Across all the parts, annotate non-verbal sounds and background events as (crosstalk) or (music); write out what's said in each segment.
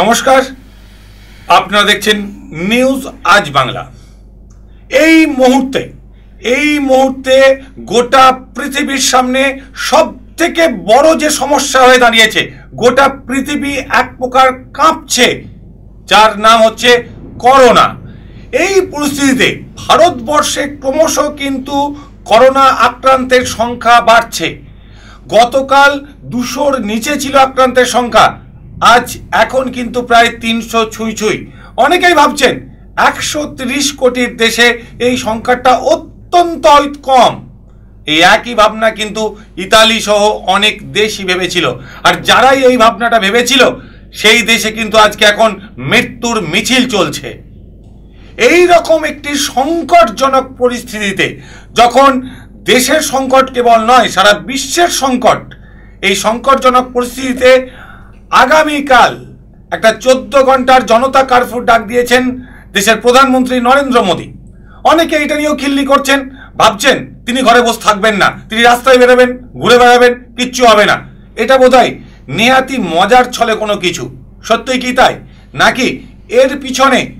নমস্কার। আপনারা দেখছেন নিউজ আজ বাংলা। এই মুহূর্তে এই মুহূর্তে গোটা পৃথিবীর সামনে সব থেকে বড় যে সমস্যা হয়ে দাঁড়িয়েছে, গোটা পৃথিবী এক প্রকার কাঁপছে, যার নাম হচ্ছে করোনা। এই পরিস্থিতিতে ভারতবর্ষে ক্রমশ কিন্তু করোনা আক্রান্তের সংখ্যা বাড়ছে। গতকাল দুশোর নিচে ছিল আক্রান্তের সংখ্যা। আজ এখন কিন্তু প্রায় তিনশো ছুঁই ছুঁই। অনেকেই ভাবছেন একশো তিরিশ কোটির দেশে এই সংখ্যাটা অত্যন্ত কম। এই একই ভাবনা কিন্তু ইতালি সহ অনেক দেশই ভেবেছিল। আর যারাই এই ভাবনাটা ভেবেছিল, সেই দেশে কিন্তু আজকে এখন মৃত্যুর মিছিল চলছে। এই রকম একটি সংকটজনক পরিস্থিতিতে যখন দেশের সংকট কেবল নয়, সারা বিশ্বের সংকট, এই সংকটজনক পরিস্থিতিতে আগামীকাল একটা চোদ্দ ঘণ্টার জনতা কারফিউ ডাক দিয়েছেন দেশের প্রধানমন্ত্রী নরেন্দ্র মোদী। অনেকে এটা নিয়েও খিল্লি করছেন, ভাবছেন তিনি ঘরে বসে থাকবেন না, তিনি রাস্তায় বেরোবেন, ঘুরে বেড়াবেন, কিচ্ছু হবে না। এটা বোধহয় নেহাতি মজার ছলে কোনো কিছু। সত্যই কি তাই? নাকি এর পিছনে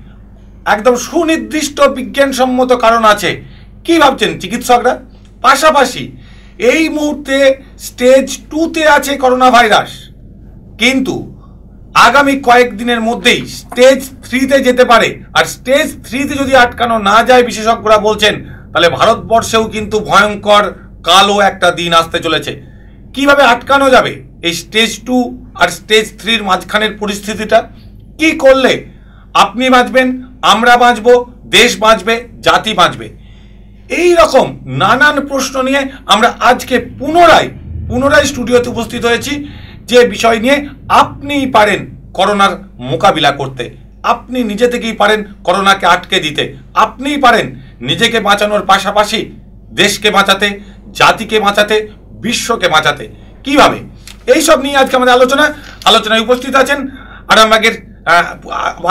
একদম সুনির্দিষ্ট বিজ্ঞানসম্মত কারণ আছে? কি ভাবছেন চিকিৎসকরা? পাশাপাশি এই মুহূর্তে স্টেজ টুতে আছে করোনা ভাইরাস। কিন্তু আগামী কয়েকদিনের মধ্যেই স্টেজ থ্রিতে যেতে পারে। আর স্টেজ থ্রিতে যদি আটকানো না যায়, বিশেষজ্ঞরা বলছেন, তাহলে ভারতবর্ষেও কিন্তু ভয়ঙ্কর কালো একটা দিন আসতে চলেছে। কীভাবে আটকানো যাবে এই স্টেজ টু আর স্টেজ থ্রির মাঝখানের পরিস্থিতিটা? কি করলে আপনি বাঁচবেন, আমরা বাঁচবো, দেশ বাঁচবে, জাতি বাঁচবে? এই রকম নানান প্রশ্ন নিয়ে আমরা আজকে পুনরায় পুনরায় স্টুডিওতে উপস্থিত হয়েছি। যে বিষয় নিয়ে আপনিই পারেন করোনার মোকাবিলা করতে, আপনি নিজে থেকেই পারেন করোনাকে আটকে দিতে, আপনিই পারেন নিজেকে বাঁচানোর পাশাপাশি দেশকে বাঁচাতে, জাতিকে বাঁচাতে, বিশ্বকে বাঁচাতে। কীভাবে? এইসব নিয়ে আজকে আমাদের আলোচনা, আলোচনায় উপস্থিত আছেন আরামবাগের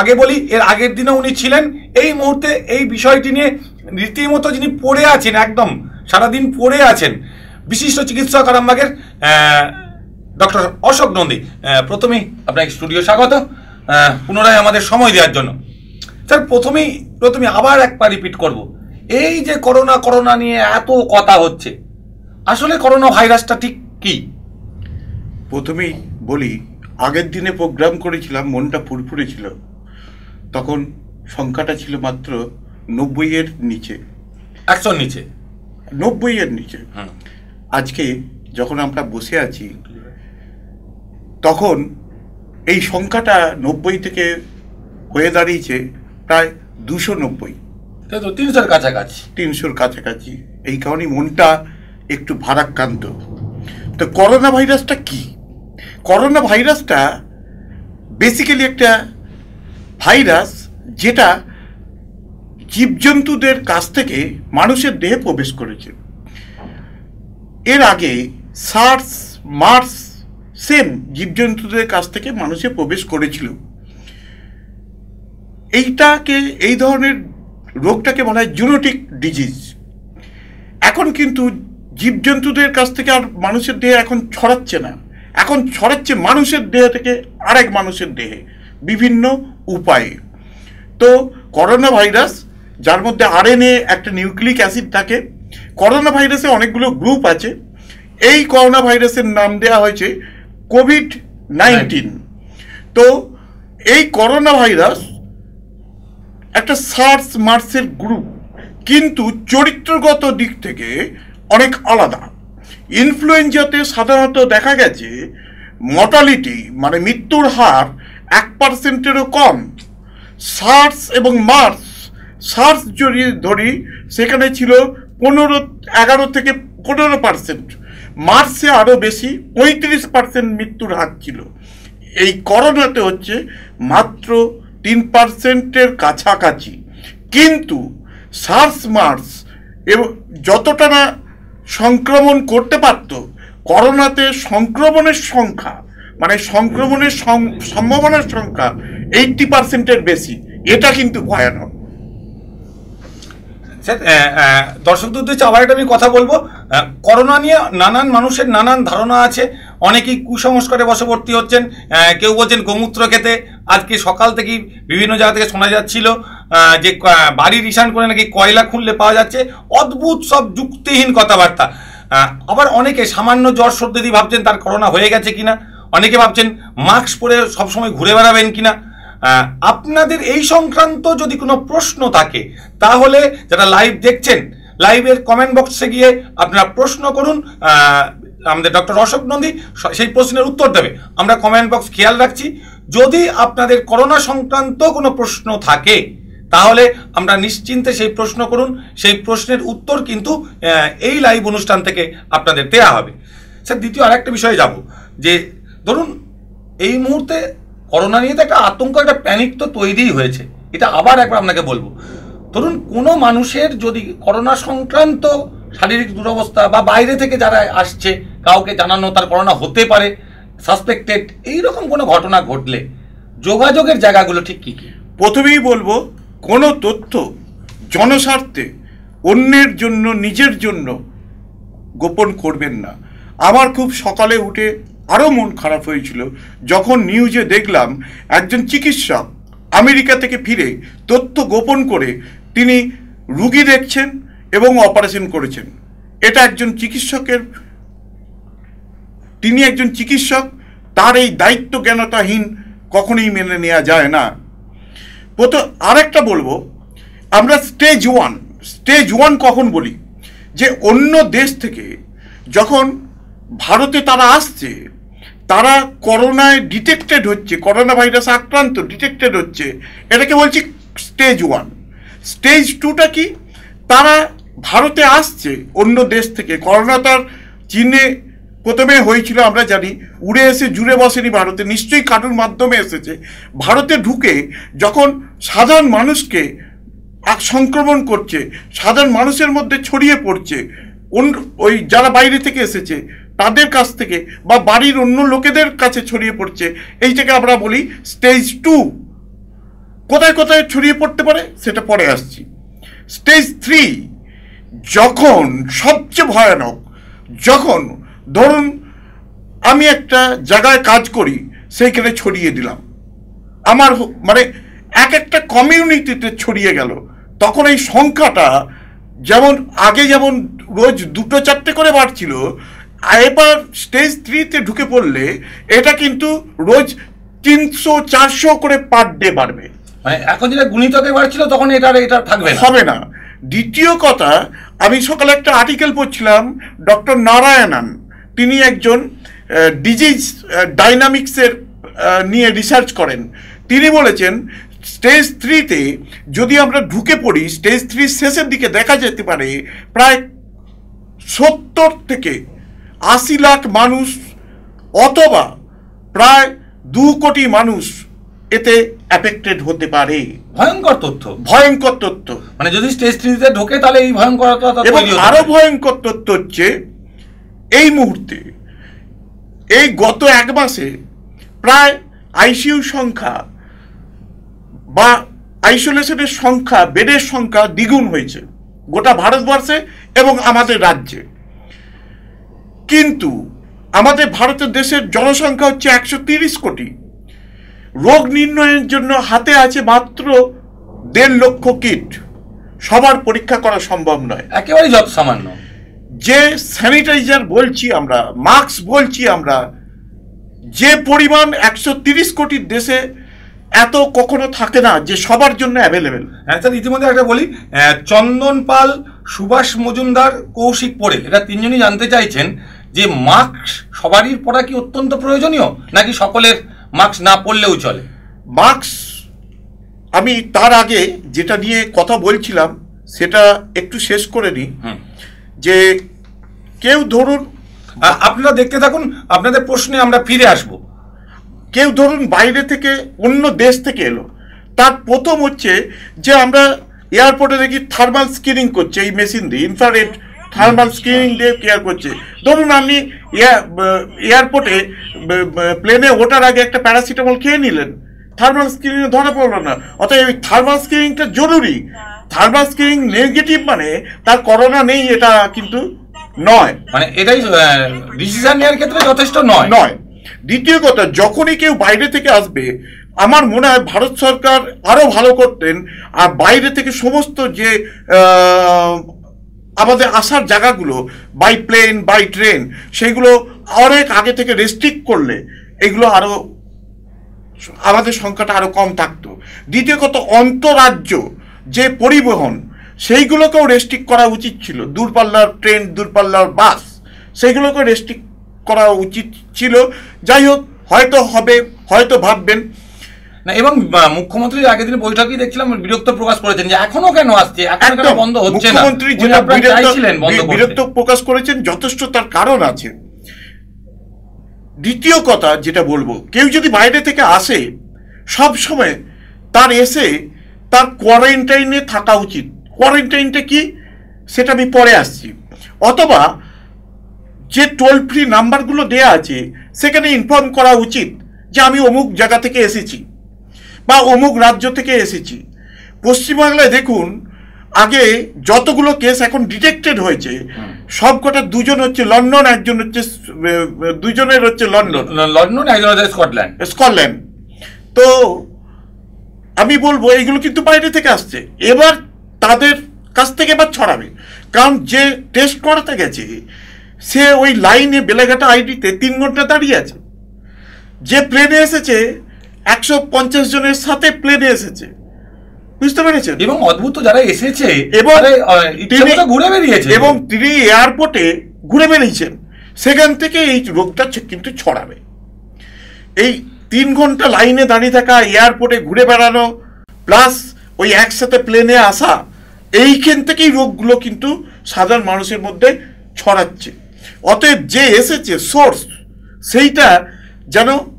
আগে বলি, এর আগের দিনে উনি ছিলেন। এই মুহূর্তে এই বিষয়টি নিয়ে রীতিমতো যিনি পড়ে আছেন, একদম সারাদিন পড়ে আছেন, বিশিষ্ট চিকিৎসক আরামবাগের ডক্টর অশোক নন্দী প্রথমেই আপনাকে স্টুডিও স্বাগত পুনরায় আমাদের সময় দেওয়ার জন্য। স্যার প্রথমেই প্রথমে আবার একবার রিপিট করব। এই যে করোনা করোনা নিয়ে এত কথা হচ্ছে আসলে করোনা ভাইরাসটা ঠিক কি? প্রথমেই বলি আগের দিনে প্রোগ্রাম করেছিলাম মনটা ফুরফুরে ছিল। তখন সংখ্যাটা ছিল মাত্র নব্বই এর নিচে। একশোর নিচে? নব্বই এর নিচে। আজকে যখন আমরা বসে আছি তখন এই সংখ্যাটা নব্বই থেকে হয়ে দাঁড়িয়েছে প্রায় দুশো নব্বই। তো তিনশোর কাছাকাছি। তিনশোর কাছাকাছি। এই কারণে মনটা একটু ভারাক্রান্ত। তো করোনা ভাইরাসটা কি? করোনা ভাইরাসটা বেসিক্যালি একটা ভাইরাস যেটা জীবজন্তুদের কাছ থেকে মানুষের দেহে প্রবেশ করেছে। এর আগে সার্স মার্স সেম জীবজন্তুদের কাছ থেকে মানুষে প্রবেশ করেছিল। এইটাকে, এই ধরনের রোগটাকে বলা হয় জুনোটিক ডিজিজ এখন কিন্তু জীবজন্তুদের কাছ থেকে আর মানুষের দেহে এখন ছড়াচ্ছে না। এখন ছড়াচ্ছে মানুষের দেহ থেকে আরেক মানুষের দেহে, বিভিন্ন উপায়ে। তো করোনা ভাইরাস যার মধ্যে আরএনএ একটা নিউক্লিক অ্যাসিড থাকে করোনা ভাইরাসে অনেকগুলো গ্রুপ আছে। এই করোনা ভাইরাসের নাম দেওয়া হয়েছে কোভিড নাইন্টিন তো এই করোনা ভাইরাস একটা সার্স মার্সের গ্রুপ কিন্তু চরিত্রগত দিক থেকে অনেক আলাদা। ইনফ্লুয়েঞ্জাতে সাধারণত দেখা গেছে মর্টালিটি মানে মৃত্যুর হার এক পার্সেন্টেরও কম। সার্স এবং মার্স সার্স যদি ধরি সেখানে ছিল পনেরো এগারো থেকে পনেরো পার্সেন্ট মার্সে আরও বেশি পঁয়ত্রিশ পার্সেন্ট মৃত্যুর হার ছিল। এই করোনাতে হচ্ছে মাত্র তিন পার্সেন্টের কাছাকাছি। কিন্তু সার্স মার্স এবং, যতটা না সংক্রমণ করতে পারত, করোনাতে সংক্রমণের সংখ্যা মানে সংক্রমণের সম- সম্ভাবনার সংখ্যা এইটটি পার্সেন্টের বেশি। এটা কিন্তু ভয়ানক। দর্শকদের উদ্দেশ্যে আবার একটা আমি কথা বলব। করোনা নিয়ে নানান মানুষের নানান ধারণা আছে। অনেকেই কুসংস্কারে বশবর্তী হচ্ছেন। কেউ বলছেন গোমূত্র খেতে। আজকে সকাল থেকেই বিভিন্ন জায়গা থেকে শোনা যাচ্ছিল যে ক- বাড়ি রিসান করে নাকি কয়লা খুললে পাওয়া যাচ্ছে। অদ্ভুত সব যুক্তিহীন কথাবার্তা। আবার অনেকে সামান্য জ্বর সর্দি ভাবছেন তার করোনা হয়ে গেছে কিনা। অনেকে ভাবছেন মাস্ক পরে সবসময় ঘুরে বেড়াবেন কিনা। আপনাদের এই সংক্রান্ত যদি কোনো প্রশ্ন থাকে, তাহলে যারা লাইভ দেখছেন লাইভের কমেন্ট বক্সে গিয়ে আপনারা প্রশ্ন করুন আমাদের ডক্টর অশোক নন্দী সেই প্রশ্নের উত্তর দেবে। আমরা কমেন্ট বক্স খেয়াল রাখছি। যদি আপনাদের করোনা সংক্রান্ত কোনো প্রশ্ন থাকে, তাহলে আমরা নিশ্চিন্তে সেই প্রশ্ন করুন। সেই প্রশ্নের উত্তর কিন্তু এই লাইভ অনুষ্ঠান থেকে আপনাদের দেয়া হবে। স্যার, দ্বিতীয় আরেকটা বিষয়ে যাব। যে, ধরুন, এই মুহূর্তে করোনা নিয়ে তো একটা আতঙ্ক, একটা প্যানিক তো তৈরিই হয়েছে। এটা আবার একবার আপনাকে বলব। ধরুন, কোনো মানুষের যদি করোনা সংক্রান্ত শারীরিক দুরবস্থা বা বাইরে থেকে যারা আসছে, কাউকে জানানো তার করোনা হতে পারে সাসপেক্টেড এইরকম কোনো ঘটনা ঘটলে যোগাযোগের জায়গাগুলো ঠিক কী কী? প্রথমেই বলব, কোনো তথ্য জনস্বার্থে অন্যের জন্য, নিজের জন্য গোপন করবেন না। আমার খুব সকালে উঠে আরও মন খারাপ হয়েছিল যখন নিউজে দেখলাম একজন চিকিৎসক আমেরিকা থেকে ফিরে তথ্য গোপন করে তিনি রুগী দেখছেন এবং অপারেশন করেছেন। এটা একজন চিকিৎসকের তিনি একজন চিকিৎসক, তার এই দায়িত্ব জ্ঞানতাহীন কখনোই মেনে নেওয়া যায় না। প্রথম আরেকটা বলব, আমরা স্টেজ ওয়ান স্টেজ ওয়ান কখন বলি? যে অন্য দেশ থেকে যখন ভারতে তারা আসছে তারা করোনায় ডিটেক্টেড হচ্ছে করোনা ভাইরাস আক্রান্ত ডিটেক্টেড হচ্ছে। এটাকে বলছি স্টেজ ওয়ান স্টেজ টুটা কি? তারা ভারতে আসছে, অন্য দেশ থেকে। করোনা তার চীনে প্রথমে হয়েছিল, আমরা জানি। উড়ে এসে জুড়ে বসেনি ভারতে, নিশ্চয়ই কাটুর মাধ্যমে এসেছে। ভারতে ঢুকে যখন সাধারণ মানুষকে সংক্রমণ করছে, সাধারণ মানুষের মধ্যে ছড়িয়ে পড়ছে ওই যারা বাইরে থেকে এসেছে তাদের কাছ থেকে বা বাড়ির অন্য লোকেদের কাছে ছড়িয়ে পড়ছে। এইটাকে আমরা বলি স্টেজ টু কোথায় কোথায় ছড়িয়ে পড়তে পারে? সেটা পরে আসছি। স্টেজ থ্রি যখন সবচেয়ে ভয়ানক, যখন ধরুন আমি একটা জায়গায় কাজ করি, সেইখানে ছড়িয়ে দিলাম। আমার মানে এক একটা কমিউনিটিতে ছড়িয়ে গেল। তখন এই সংখ্যাটা যেমন, আগে যেমন রোজ দুটো চারটে করে বাড়ছিল এবার স্টেজ থ্রিতে ঢুকে পড়লে এটা কিন্তু রোজ তিনশো চারশো করে পার ডে বাড়বে। মানে এখন যেটা গুণিতকে বাড়ছিল তখন এটা এটা থাকবে হবে না। দ্বিতীয় কথা আমি সকালে একটা আর্টিকেল পড়ছিলাম ডক্টর নারায়ণন। তিনি একজন ডিজিজ ডাইনামিক্সের নিয়ে রিসার্চ করেন। তিনি বলেছেন স্টেজ থ্রিতে যদি আমরা ঢুকে পড়ি স্টেজ থ্রির শেষের দিকে দেখা যেতে পারে প্রায় সত্তর থেকে আশি লাখ মানুষ অথবা প্রায় দু কোটি মানুষ এতে অ্যাফেক্টেড হতে পারে। ভয়ঙ্কর তথ্য। ভয়ঙ্কর তথ্য। মানে যদি স্টেজ থ্রিতে ঢোকে তাহলে এই ভয়ঙ্করতা এবং আরও ভয়ঙ্কর তথ্য হচ্ছে এই মুহূর্তে এই গত এক মাসে প্রায় আইসিইউ সংখ্যা বা আইসোলেশনের সংখ্যা বেডের সংখ্যা দ্বিগুণ হয়েছে। গোটা ভারতবর্ষে এবং আমাদের রাজ্যে। কিন্তু আমাদের ভারতের দেশের জনসংখ্যা হচ্ছে একশো তিরিশ কোটি। রোগ নির্ণয়ের জন্য হাতে আছে মাত্র দেড় লক্ষ কিট। সবার পরীক্ষা করা সম্ভব নয়। একেবারেই যত সামান্য। যে স্যানিটাইজার বলছি আমরা মাস্ক বলছি আমরা যে পরিমাণ একশো তিরিশ কোটির দেশে এত কখনো থাকে না যে সবার জন্য অ্যাভেলেবেল হ্যাঁ স্যার ইতিমধ্যে একটা বলি চন্দন পাল সুভাষ মজুমদার কৌশিক পোড়েল এটা তিনজনই জানতে চাইছেন যে মাস্ক সবারই পরা কি অত্যন্ত প্রয়োজনীয়? নাকি সকলের মাস্ক না পরলেও চলে? মাস্ক আমি তার আগে যেটা নিয়ে কথা বলছিলাম সেটা একটু শেষ করে নিই। যে কেউ ধরুন আপনারা দেখতে থাকুন আপনাদের প্রশ্নে আমরা ফিরে আসব। কেউ ধরুন বাইরে থেকে অন্য দেশ থেকে এলো। তার প্রথম হচ্ছে যে আমরা এয়ারপোর্টে দেখি থার্মাল স্ক্রিনিং করছে এই মেশিন দিয়ে ইনফ্রারেড থার্মাল স্ক্রিনিং দিয়ে কেয়ার করছে। ধরুন আপনি এয়ার- এয়ারপোর্টে প্লেনে ওঠার আগে একটা প্যারাসিটামল খেয়ে নিলেন। থার্মাল স্ক্রিনিং ধরা পড়ল না। অতএব এই থার্মাল স্ক্রিনিংটা জরুরি। থার্মাল স্ক্রিনিং নেগেটিভ মানে তার করোনা নেই এটা কিন্তু নয়। মানে এটাই ডিসিশন নেওয়ার ক্ষেত্রে যথেষ্ট নয়। নয়। দ্বিতীয় কথা যখনই কেউ বাইরে থেকে আসবে আমার মনে হয় ভারত সরকার আরও ভালো করতেন আর বাইরে থেকে সমস্ত যে আমাদের আসার জায়গাগুলো বাই প্লেন বাই ট্রেন সেগুলো অনেক আগে থেকে রেস্ট্রিক্ট করলে এগুলো আরও আমাদের সংখ্যাটা আরও কম থাকতো। দ্বিতীয় কথা অন্তরাজ্য যে পরিবহন, সেইগুলোকেও রেস্ট্রিক্ট করা উচিত ছিল। দূরপাল্লার ট্রেন দূরপাল্লার বাস সেইগুলোকে রেস্ট্রিক্ট করা উচিত ছিল। যাই হোক, হয়তো হবে, হয়তো ভাববেন না এবং মুখ্যমন্ত্রীর আগের দিন বৈঠকেই দেখছিলাম বিরক্ত প্রকাশ করেছেন যে এখনও কেন আসছে এখনও কেন বন্ধ হচ্ছে না? মুখ্যমন্ত্রী যেটা চাইছিলেন। বিরক্ত প্রকাশ করেছেন যথেষ্ট তার কারণ আছে। দ্বিতীয় কথা যেটা বলব কেউ যদি বাইরে থেকে আসে সব সময় তার এসে তার কোয়ারেন্টাইনে থাকা উচিত। কোয়ারেন্টাইনটা কি? সেটা আমি পরে আসছি। অথবা যে টোল ফ্রি নাম্বারগুলো দেয়া আছে সেখানে ইনফর্ম করা উচিত যে আমি অমুক জায়গা থেকে এসেছি। বা অমুক রাজ্য থেকে এসেছি। পশ্চিমবাংলায় দেখুন আগে যতগুলো কেস এখন ডিটেক্টেড হয়েছে সবকটা দুজন হচ্ছে লন্ডন একজন হচ্ছে দুজনের হচ্ছে লন্ডন লন্ডন একজন হচ্ছে স্কটল্যান্ড স্কটল্যান্ড তো আমি বলব এইগুলো কিন্তু বাইরে থেকে আসছে। এবার তাদের কাছ থেকে এবার ছড়াবে। কারণ যে টেস্ট করাতে গেছে সে ওই লাইনে বেলেঘাটা আইডিতে তিন ঘণ্টা দাঁড়িয়ে আছে। যে প্লেনে এসেছে একশো পঞ্চাশ জনের সাথে প্লেনে এসেছে। বুঝতে পেরেছেন? এবং অদ্ভুত যারা এসেছে এবং তিনি- ঘুরে বেরিয়েছে। এবং তিনি এয়ারপোর্টে ঘুরে বেরিয়েছেন সেখান থেকে এই রোগটা কিন্তু ছড়াবে। এই তিন ঘণ্টা লাইনে দাঁড়িয়ে থাকা এয়ারপোর্টে ঘুরে বেড়ানো প্লাস ওই একসাথে প্লেনে আসা এইখান থেকেই রোগগুলো কিন্তু সাধারণ মানুষের মধ্যে ছড়াচ্ছে। অতএব যে এসেছে সোর্স সেইটা যেন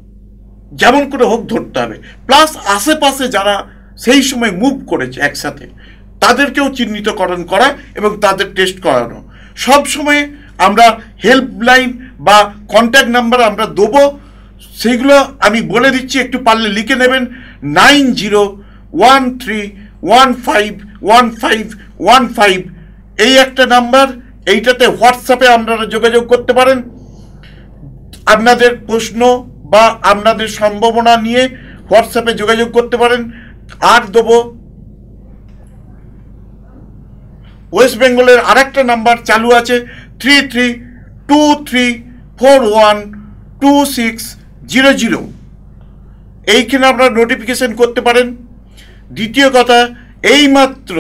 যেমন করে হোক ধরতে হবে। প্লাস আশেপাশে যারা সেই সময় মুভ করেছে একসাথে, তাদেরকেও চিহ্নিতকরণ করা এবং তাদের টেস্ট করানো। সব সময় আমরা হেল্পলাইন বা কন্ট্যাক্ট নাম্বার আমরা দেবো সেইগুলো আমি বলে দিচ্ছি, একটু পারলে লিখে নেবেন। Nine zero one three one five one five one five. এই একটা নাম্বার এইটাতে হোয়াটসঅ্যাপে আপনারা যোগাযোগ করতে পারেন। আপনাদের প্রশ্ন বা আপনাদের সম্ভাবনা নিয়ে হোয়াটসঅ্যাপে যোগাযোগ করতে পারেন। আর দেবো ওয়েস্ট বেঙ্গলের আরেকটা নাম্বার চালু আছে three three two three four one two six zero zero. এইখানে আপনারা নোটিফিকেশন করতে পারেন। দ্বিতীয় কথা, এইমাত্র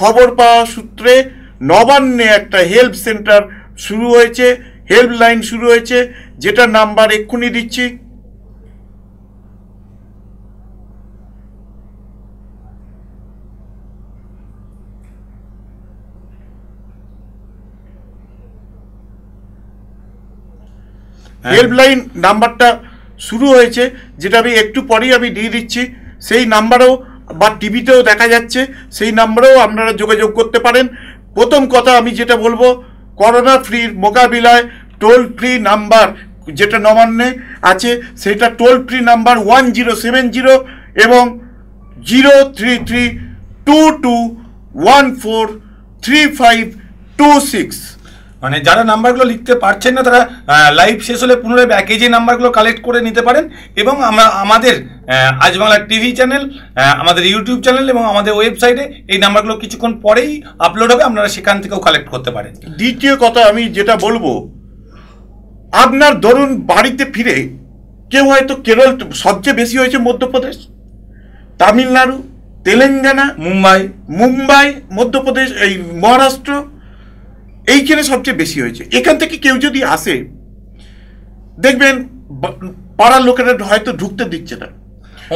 খবর পাওয়া সূত্রে নবান্নে একটা হেল্প সেন্টার শুরু হয়েছে, হেল্পলাইন শুরু হয়েছে। যেটা নাম্বার এক্ষুনি দিচ্ছি। হেল্পলাইন নাম্বারটা শুরু হয়েছে যেটা আমি একটু পরেই আমি দিয়ে দিচ্ছি। সেই নাম্বারেও বা টিভিতেও দেখা যাচ্ছে সেই নাম্বারেও আপনারা যোগাযোগ করতে পারেন। প্রথম কথা আমি যেটা বলব করোনা ফ্রির মোকাবিলায় টোল ফ্রি নাম্বার যেটা নবান্নে আছে সেটা toll free number one zero seven zero এবং zero three three two two one four three five two six মানে যারা নাম্বারগুলো লিখতে পারছেন না তারা লাইভ শেষ হলে পুনরায় ব্যাকে যে নাম্বারগুলো কালেক্ট করে নিতে পারেন এবং আমরা আমাদের আজ বাংলা টিভি চ্যানেল আমাদের ইউটিউব চ্যানেল এবং আমাদের ওয়েবসাইটে এই নাম্বারগুলো কিছুক্ষণ পরেই আপলোড হবে আপনারা সেখান থেকেও কালেক্ট করতে পারেন। দ্বিতীয় কথা আমি যেটা বলব আপনার ধরুন বাড়িতে ফিরে কেউ হয়তো কেরল সবচেয়ে বেশি হয়েছে মধ্যপ্রদেশ তামিলনাড়ু তেলেঙ্গানা মুম্বাই মুম্বাই মধ্যপ্রদেশ এই মহারাষ্ট্র এইখানে সবচেয়ে বেশি হয়েছে। এখান থেকে কেউ যদি আসে দেখবেন পাড়ার লোকেরা হয়তো ঢুকতে দিচ্ছে না।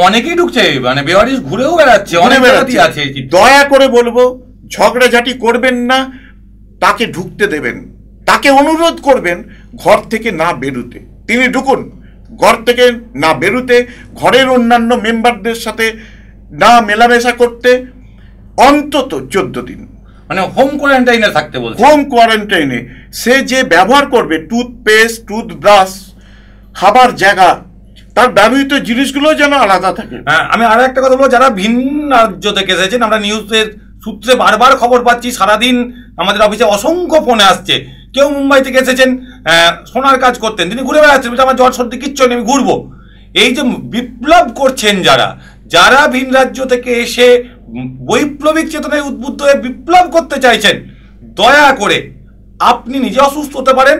অনেকেই ঢুকছে মানে বেওয়ারিশ ঘুরেও বেড়াচ্ছে অনেক বেড়াচ্ছে। জায়গাতেই আছে দয়া করে বলব ঝগড়াঝাটি করবেন না তাকে ঢুকতে দেবেন। তাকে অনুরোধ করবেন ঘর থেকে না বেরুতে। তিনি ঢুকুন। ঘর থেকে না বেরুতে ঘরের অন্যান্য মেম্বারদের সাথে না মেলামেশা করতে অন্তত চোদ্দ দিন। মানে হোম কোয়ারেন্টাইনে থাকতে বলছে হোম কোয়ারেন্টাইনে। সে যে ব্যবহার করবে টুথপেস্ট টুথব্রাশ খাবার জায়গা তার ব্যবহৃত জিনিসগুলো যেন আলাদা থাকে। হ্যাঁ, আমি আরও একটা কথা বলব যারা ভিন্ন রাজ্য থেকে এসেছেন আমরা নিউজের সূত্রে বারবার খবর পাচ্ছি সারাদিন আমাদের অফিসে অসংখ্য ফোনে আসছে। কেউ মুম্বাই থেকে এসেছেন সোনার কাজ করতেন, তিনি ঘুরে বেড়াচ্ছেন আমার জ্বর সর্দি, কিচ্ছু আমি ঘুরবো। এই যে বিপ্লব করছেন যারা যারা ভিন রাজ্য থেকে এসে বৈপ্লবিক চেতনায় উদ্বুদ্ধ হয়ে বিপ্লব করতে চাইছেন, দয়া করে আপনি নিজে অসুস্থ হতে পারেন,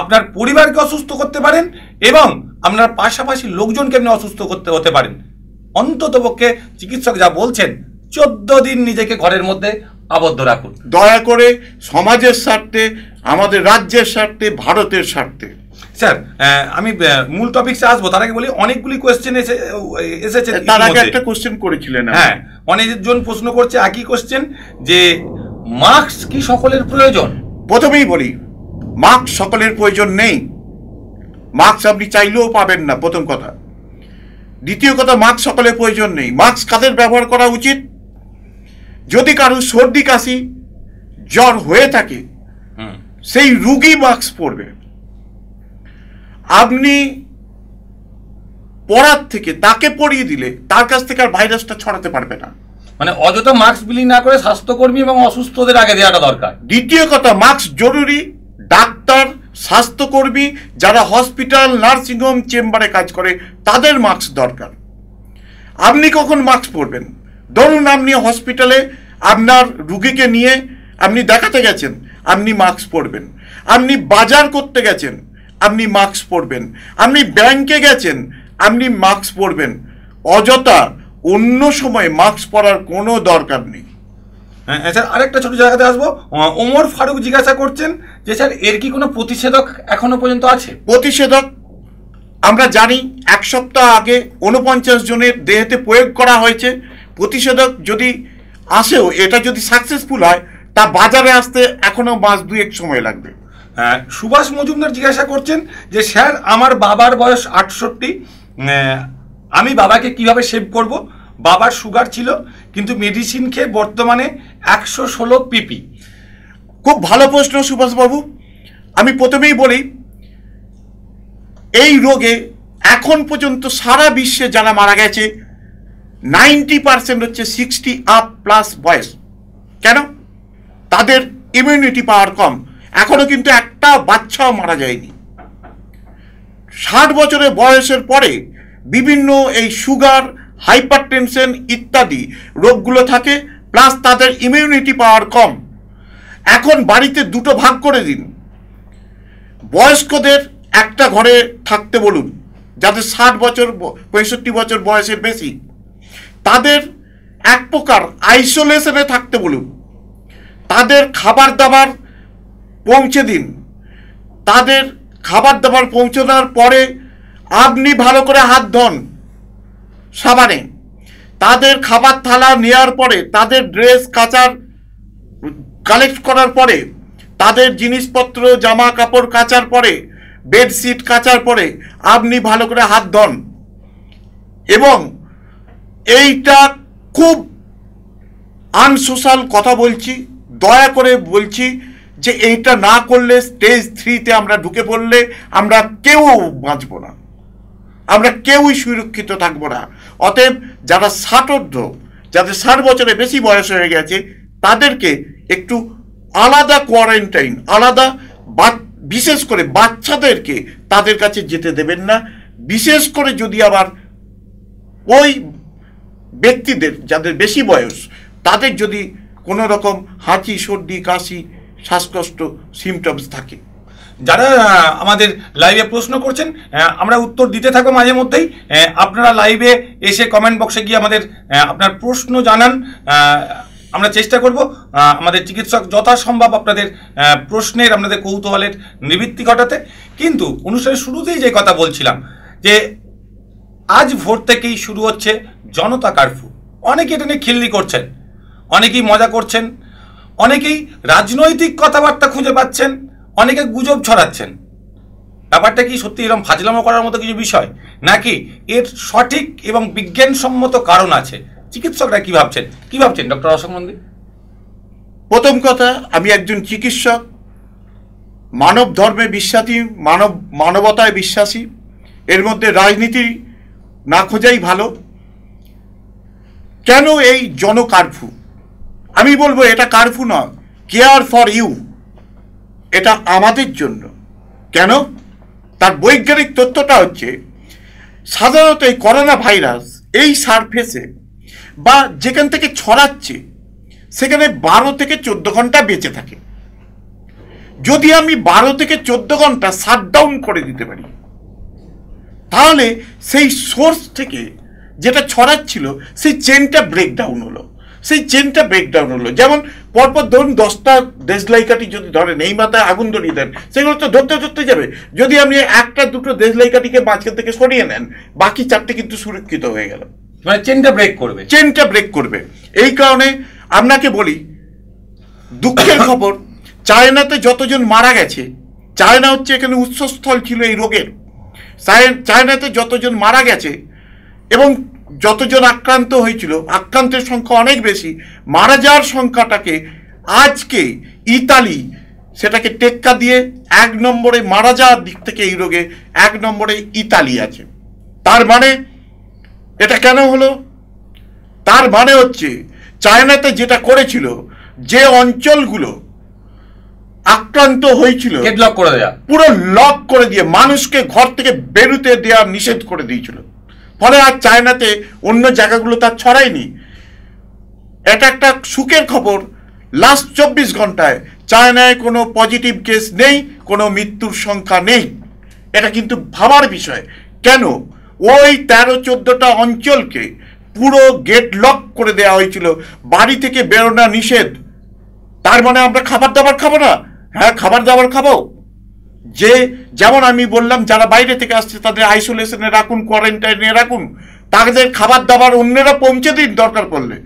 আপনার পরিবারকে অসুস্থ করতে পারেন এবং আপনার পাশাপাশি লোকজনকে আপনি অসুস্থ করতে হতে পারেন। অন্তত পক্ষে চিকিৎসক যা বলছেন, চোদ্দ দিন নিজেকে ঘরের মধ্যে আবদ্ধ রাখুন। দয়া করে সমাজের স্বার্থে আমাদের রাজ্যের স্বার্থে ভারতের স্বার্থে। স্যার আমি মূল টপিকসে আসব। তার আগে বলি অনেকগুলি কোয়েশ্চেন এসে এসেছে তার আগে একটা কোশ্চেন করেছিলেন হ্যাঁ অনেকজন প্রশ্ন করছে একই কোশ্চেন যে মাস্ক কি সকলের প্রয়োজন? প্রথমেই বলি মাস্ক সকলের প্রয়োজন নেই। মাস্ক আপনি চাইলেও পাবেন না প্রথম কথা। দ্বিতীয় কথা মাস্ক সকলের প্রয়োজন নেই। মাস্ক কাদের ব্যবহার করা উচিত? যদি কারও সর্দি কাশি জ্বর হয়ে থাকে সেই রুগী মাস্ক পরবে। আপনি পড়ার থেকে তাকে পরিয়ে দিলে তার কাছ থেকে আর ভাইরাসটা ছড়াতে পারবে না। মানে অযথা মাস্ক বিলি না করে স্বাস্থ্যকর্মী এবং অসুস্থদের আগে দেওয়াটা দরকার। দ্বিতীয় কথা মাস্ক জরুরি। ডাক্তার স্বাস্থ্যকর্মী যারা হসপিটাল নার্সিংহোম চেম্বারে কাজ করে তাদের মাস্ক দরকার। আপনি কখন মাস্ক পরবেন? ধরুন আপনি হসপিটালে আপনার রুগীকে নিয়ে আপনি দেখাতে গেছেন আপনি মাস্ক পরবেন। আপনি বাজার করতে গেছেন আপনি মাস্ক পরবেন। আপনি ব্যাংকে গেছেন আপনি মাস্ক পরবেন। অযথা অন্য সময় মাস্ক পরার কোনো দরকার নেই। হ্যাঁ স্যার আরেকটা ছোট জায়গাতে আসব। ওমর ফারুক জিজ্ঞাসা করছেন যে স্যার এর কি কোনো প্রতিষেধক এখনও পর্যন্ত আছে? প্রতিষেধক আমরা জানি এক সপ্তাহ আগে উনপঞ্চাশ জনের দেহেতে প্রয়োগ করা হয়েছে। প্রতিষেধক যদি আসেও এটা যদি সাকসেসফুল হয় তা বাজারে আসতে এখনও মাস দুয়েক সময় লাগবে। আহ, সুভাষ মজুমদার জিজ্ঞাসা করছেন যে স্যার আমার বাবার বয়স আটষট্টি আমি বাবাকে কীভাবে সেভ করব? বাবার সুগার ছিল কিন্তু মেডিসিন খেয়ে বর্তমানে একশো ষোলো পিপি খুব ভালো প্রশ্ন সুভাষবাবু। আমি প্রথমেই বলি এই রোগে এখন পর্যন্ত সারা বিশ্বে যারা মারা গেছে নাইনটি পার্সেন্ট হচ্ছে সিক্সটি আপ প্লাস বয়স কেন? তাদের ইমিউনিটি পাওয়ার কম। এখনও কিন্তু একটা বাচ্চাও মারা যায়নি। ষাট বছরের বয়সের পরে বিভিন্ন এই সুগার হাইপার টেনশন ইত্যাদি রোগগুলো থাকে, প্লাস তাদের ইমিউনিটি পাওয়ার কম। এখন বাড়িতে দুটো ভাগ করে দিন। বয়স্কদের একটা ঘরে থাকতে বলুন, যাদের ষাট বছর, পঁয়ষট্টি বছর বয়সের বেশি। তাদের এক প্রকার আইসোলেশনে থাকতে বলুন। তাদের খাবার দাবার পৌঁছে দিন। তাদের খাবার দাবার পৌঁছানোর পরে আপনি ভালো করে হাত ধন সাবানে। তাদের খাবার থালা নেওয়ার পরে, তাদের ড্রেস, কাচার কালেক্ট করার পরে, তাদের জিনিসপত্র জামা কাপড় কাচার পরে, বেডশিট কাচার পরে আপনি ভালো করে হাত ধন। এবং এইটা খুব আনসোশ্যাল কথা বলছি, দয়া করে বলছি যে এইটা না করলে স্টেজ থ্রিতে আমরা ঢুকে পড়লে আমরা কেউ বাঁচব না। আমরা কেউই সুরক্ষিত থাকব না। অতএব যারা ষাটোর্ধ যাদের ষাট বছরে বেশি বয়স হয়ে গেছে, তাদেরকে একটু আলাদা কোয়ারেন্টাইন আলাদা বিশেষ করে বাচ্চাদেরকে তাদের কাছে যেতে দেবেন না। বিশেষ করে যদি আবার ওই ব্যক্তিদের, যাদের বেশি বয়স, তাদের যদি কোনো রকম হাঁচি, সর্দি, কাশি, শ্বাসকষ্ট সিমটমস থাকে। যারা আমাদের লাইভে প্রশ্ন করছেন আমরা উত্তর দিতে থাকব মাঝে মধ্যেই। আপনারা লাইভে এসে কমেন্ট বক্সে গিয়ে আমাদের আপনার প্রশ্ন জানান। আমরা চেষ্টা করব আমাদের চিকিৎসক যথাসম্ভব আপনাদের প্রশ্নের, আপনাদের কৌতূহলের নিবৃত্তি ঘটাতে। কিন্তু অনুষ্ঠানের শুরুতেই যে কথা বলছিলাম, যে আজ ভোর থেকেই শুরু হচ্ছে জনতা কারফিউ অনেকে এটা নিয়ে খিল্লি করছেন, অনেকেই মজা করছেন, অনেকেই রাজনৈতিক কথাবার্তা খুঁজে পাচ্ছেন, অনেকে গুজব ছড়াচ্ছেন। ব্যাপারটা কি সত্যি এরকম ফাজলামো করার মতো কিছু বিষয়? নাকি এর সঠিক এবং বিজ্ঞানসম্মত কারণ আছে? চিকিৎসকরা কি ভাবছেন? কি ভাবছেন, ডক্টর অশোক নন্দী? প্রথম কথা, আমি একজন চিকিৎসক মানব ধর্মে বিশ্বাসী, মানব মানবতায় বিশ্বাসী, এর মধ্যে রাজনীতি না খোঁজাই ভালো। কেন এই জন কারফু আমি বলব এটা কারফু নয়, কেয়ার ফর ইউ। এটা আমাদের জন্য। কেন? তার বৈজ্ঞানিক তথ্যটা হচ্ছে, সাধারণত এই করোনা ভাইরাস এই সারফেসে বা যেখান থেকে ছড়াচ্ছে, সেখানে বারো থেকে চোদ্দ ঘণ্টা বেঁচে থাকে। যদি আমি বারো থেকে চোদ্দ ঘণ্টা শাটডাউন করে দিতে পারি তাহলে সেই সোর্স থেকে যেটা ছড়াচ্ছিল সেই চেনটা ব্রেকডাউন হলো। সেই চেনটা ব্রেকডাউন হলো। যেমন পরপর ধরুন দশটা দেশলাইকাঠি যদি ধরেন এই মাথায় আগুন ধরিয়ে দেন সেগুলো তো ধরতে ধরতে যাবে। যদি আপনি একটা দুটো দেশলাইকাঠিকে মাঝখান থেকে সরিয়ে নেন বাকি চারটে কিন্তু সুরক্ষিত হয়ে গেল। মানে চেনটা ব্রেক করবে। চেনটা ব্রেক করবে। এই কারণে আপনাকে বলি দুঃখের খবর চায়নাতে যতজন মারা গেছে চায়না হচ্ছে এখানে উৎসস্থল ছিল এই রোগের। চায়নাতে যতজন মারা গেছে এবং যতজন আক্রান্ত হয়েছিল, আক্রান্তের সংখ্যা অনেক বেশি, মারা যাওয়ার সংখ্যাটাকে আজকে ইতালি সেটাকে টেক্কা দিয়ে এক নম্বরে মারা যাওয়ার দিক থেকে এই রোগে এক নম্বরে ইতালি আছে। তার মানে এটা কেন হলো? তার মানে হচ্ছে, চায়নাতে যেটা করেছিল, যে অঞ্চলগুলো আক্রান্ত হয়েছিল। হেডলক করে দেয়া। পুরো লক করে দিয়ে মানুষকে ঘর থেকে বেরুতে দেওয়া নিষেধ করে দিয়েছিল। ফলে আর চায়নাতে অন্য জায়গাগুলো তার ছড়ায়নি। এটা একটা সুখের খবর। লাস্ট চব্বিশ ঘন্টায় চায়নায় কোনো পজিটিভ কেস নেই কোনো মৃত্যুর সংখ্যা নেই। এটা কিন্তু ভাবার বিষয়। কেন? ওই তেরো চোদ্দটা অঞ্চলকে পুরো গেট লক করে দেওয়া হয়েছিল। বাড়ি থেকে বেরোনা নিষেধ। তার মানে আমরা খাবার দাবার খাব না। হ্যাঁ খাবার দাবার খাব? যে, যেমন আমি বললাম, যারা বাইরে থেকে আসছে, তাদের আইসোলেশনে রাখুন কোয়ারেন্টাইনে রাখুন। তাদের খাবার দাবার অন্যরা পৌঁছে দিন দরকার পড়লে।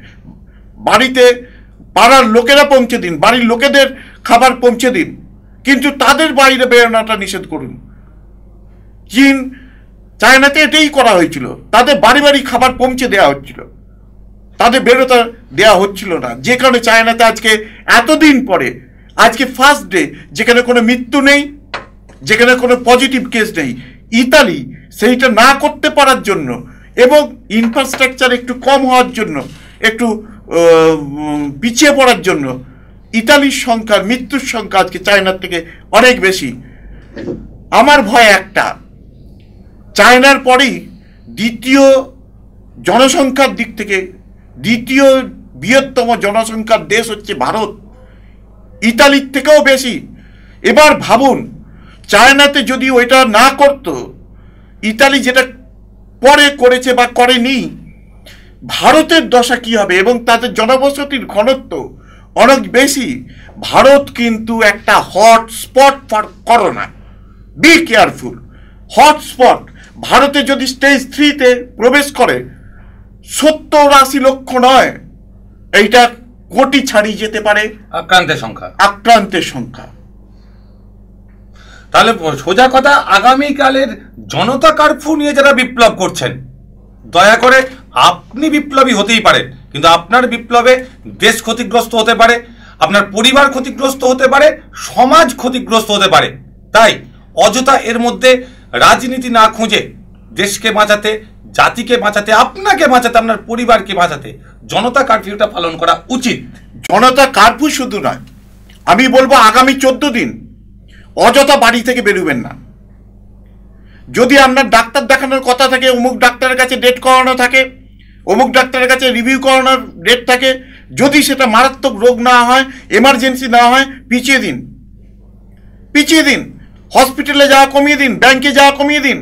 বাড়িতে পাড়ার লোকেরা পৌঁছে দিন, বাড়ির লোকেদের খাবার পৌঁছে দিন। কিন্তু তাদের বাইরে বেরোনোটা নিষেধ করুন। চীন, চায়নাতে এটাই করা হয়েছিল। তাদের বাড়ি বাড়ি খাবার পৌঁছে দেওয়া হচ্ছিল। তাদের বেরোতে দেওয়া হচ্ছিল না। যে কারণে চায়নাতে আজকে এতদিন পরে আজকে ফার্স্ট ডে যেখানে কোনো মৃত্যু নেই, যেখানে কোনো পজিটিভ কেস নেই। ইতালি, সেইটা না করতে পারার জন্য এবং ইনফ্রাস্ট্রাকচার একটু কম হওয়ার জন্য, একটু পিছিয়ে পড়ার জন্য ইতালির সংখ্যা মৃত্যুর সংখ্যা আজকে চায়নার থেকে অনেক বেশি। আমার ভয় একটা, চায়নার পরেই দ্বিতীয় জনসংখ্যার দিক থেকে দ্বিতীয় বৃহত্তম জনসংখ্যার দেশ হচ্ছে ভারত। ইতালির থেকেও বেশি। এবার ভাবুন, চায়নাতে যদি ওইটা না করতো, ইতালি যেটা পরে করেছে বা করেনি, ভারতের দশা কি হবে এবং তাদের জনবসতির ঘনত্ব অনেক বেশি, ভারত কিন্তু একটা hot spot for corona be careful hotspot ভারতে যদি স্টেজ থ্রিতে প্রবেশ করে, সত্তর আশি লক্ষ নয়, এইটা কোটি ছাড়িয়ে যেতে পারে। আক্রান্তের সংখ্যা। আক্রান্তের সংখ্যা। তাহলে সোজা কথা আগামীকালের জনতা কারফিউ নিয়ে যারা বিপ্লব করছেন দয়া করে আপনি বিপ্লবী হতেই পারেন কিন্তু আপনার বিপ্লবে দেশ ক্ষতিগ্রস্ত হতে পারে আপনার পরিবার ক্ষতিগ্রস্ত হতে পারে সমাজ ক্ষতিগ্রস্ত হতে পারে। তাই অযথা এর মধ্যে রাজনীতি না খুঁজে দেশকে বাঁচাতে জাতিকে বাঁচাতে, আপনাকে বাঁচাতে, আপনার পরিবারকে বাঁচাতে, জনতা কারফিউটা পালন করা উচিত। জনতা কার্ফিউ শুধু নয়, আমি বলব আগামী চোদ্দ দিন, অযথা বাড়ি থেকে বেরোবেন না। যদি আপনার ডাক্তার দেখানোর কথা থাকে, অমুক ডাক্তারের কাছে ডেট করানো থাকে, অমুক ডাক্তারের কাছে রিভিউ করানোর ডেট থাকে, যদি সেটা মারাত্মক রোগ না হয় এমার্জেন্সি না হয়, পিছিয়ে দিন। পিছিয়ে দিন। হসপিটালে যাওয়া কমিয়ে দিন ব্যাংকে যাওয়া কমিয়ে দিন।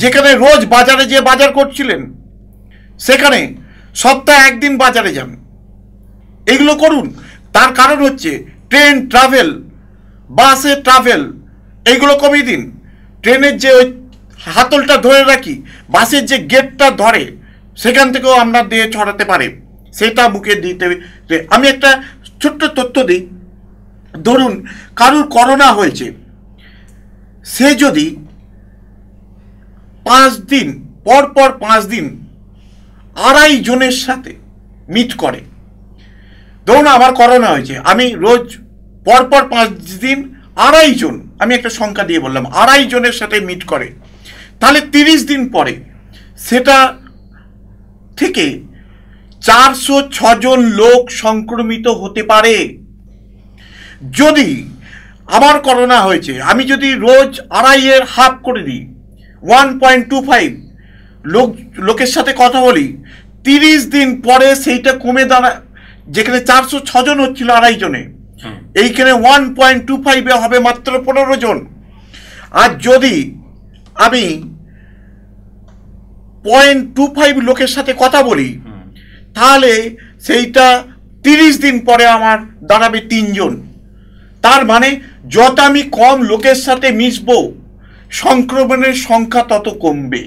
যেখানে রোজ বাজারে যে বাজার করছিলেন, সেখানে সপ্তাহে একদিন বাজারে যান। এগুলো করুন। তার কারণ হচ্ছে ট্রেন ট্রাভেল, বাসে ট্রাভেল এইগুলো কমিয়ে দিন। ট্রেনের যে ওই হাতলটা ধরে রাখি, বাসের যে গেটটা ধরে, সেখান থেকেও আপনার দিয়ে ছড়াতে পারে। সেটা মুখে দিতে আমি একটা ছোট্ট তথ্য দিই। ধরুন, কারুর করোনা হয়েছে। সে যদি পাঁচ দিন পর পর পাঁচ দিন আড়াই জনের সাথে মিট করে। ধরুন আমার করোনা হয়েছে, আমি রোজ পরপর পাঁচ দিন আড়াই জন, আমি একটা সংখ্যা দিয়ে বললাম, আড়াই জনের সাথে মিট করে। তাহলে তিরিশ দিন পরে সেটা থেকে চারশো ছজন লোক সংক্রমিত হতে পারে। যদি আমার করোনা হয়েছে, আমি যদি রোজ আড়াইয়ের হাফ করে দিই ওয়ান পয়েন্ট টু ফাইভ লোক লোকের সাথে কথা বলি তিরিশ দিন পরে সেইটা কমে দাঁড়া যেখানে চারশো ছজন হচ্ছিল আড়াই জনে এইখানে ওয়ান পয়েন্ট টু ফাইভে হবে মাত্র পনেরো জন। আর যদি আমি পয়েন্ট টু ফাইভ লোকের সাথে কথা বলি তাহলে সেইটা তিরিশ দিন পরে আমার দাঁড়াবে তিনজন। তার মানে যত আমি কম লোকের সাথে মিশবো সংক্রমণের সংখ্যা তত কমবে।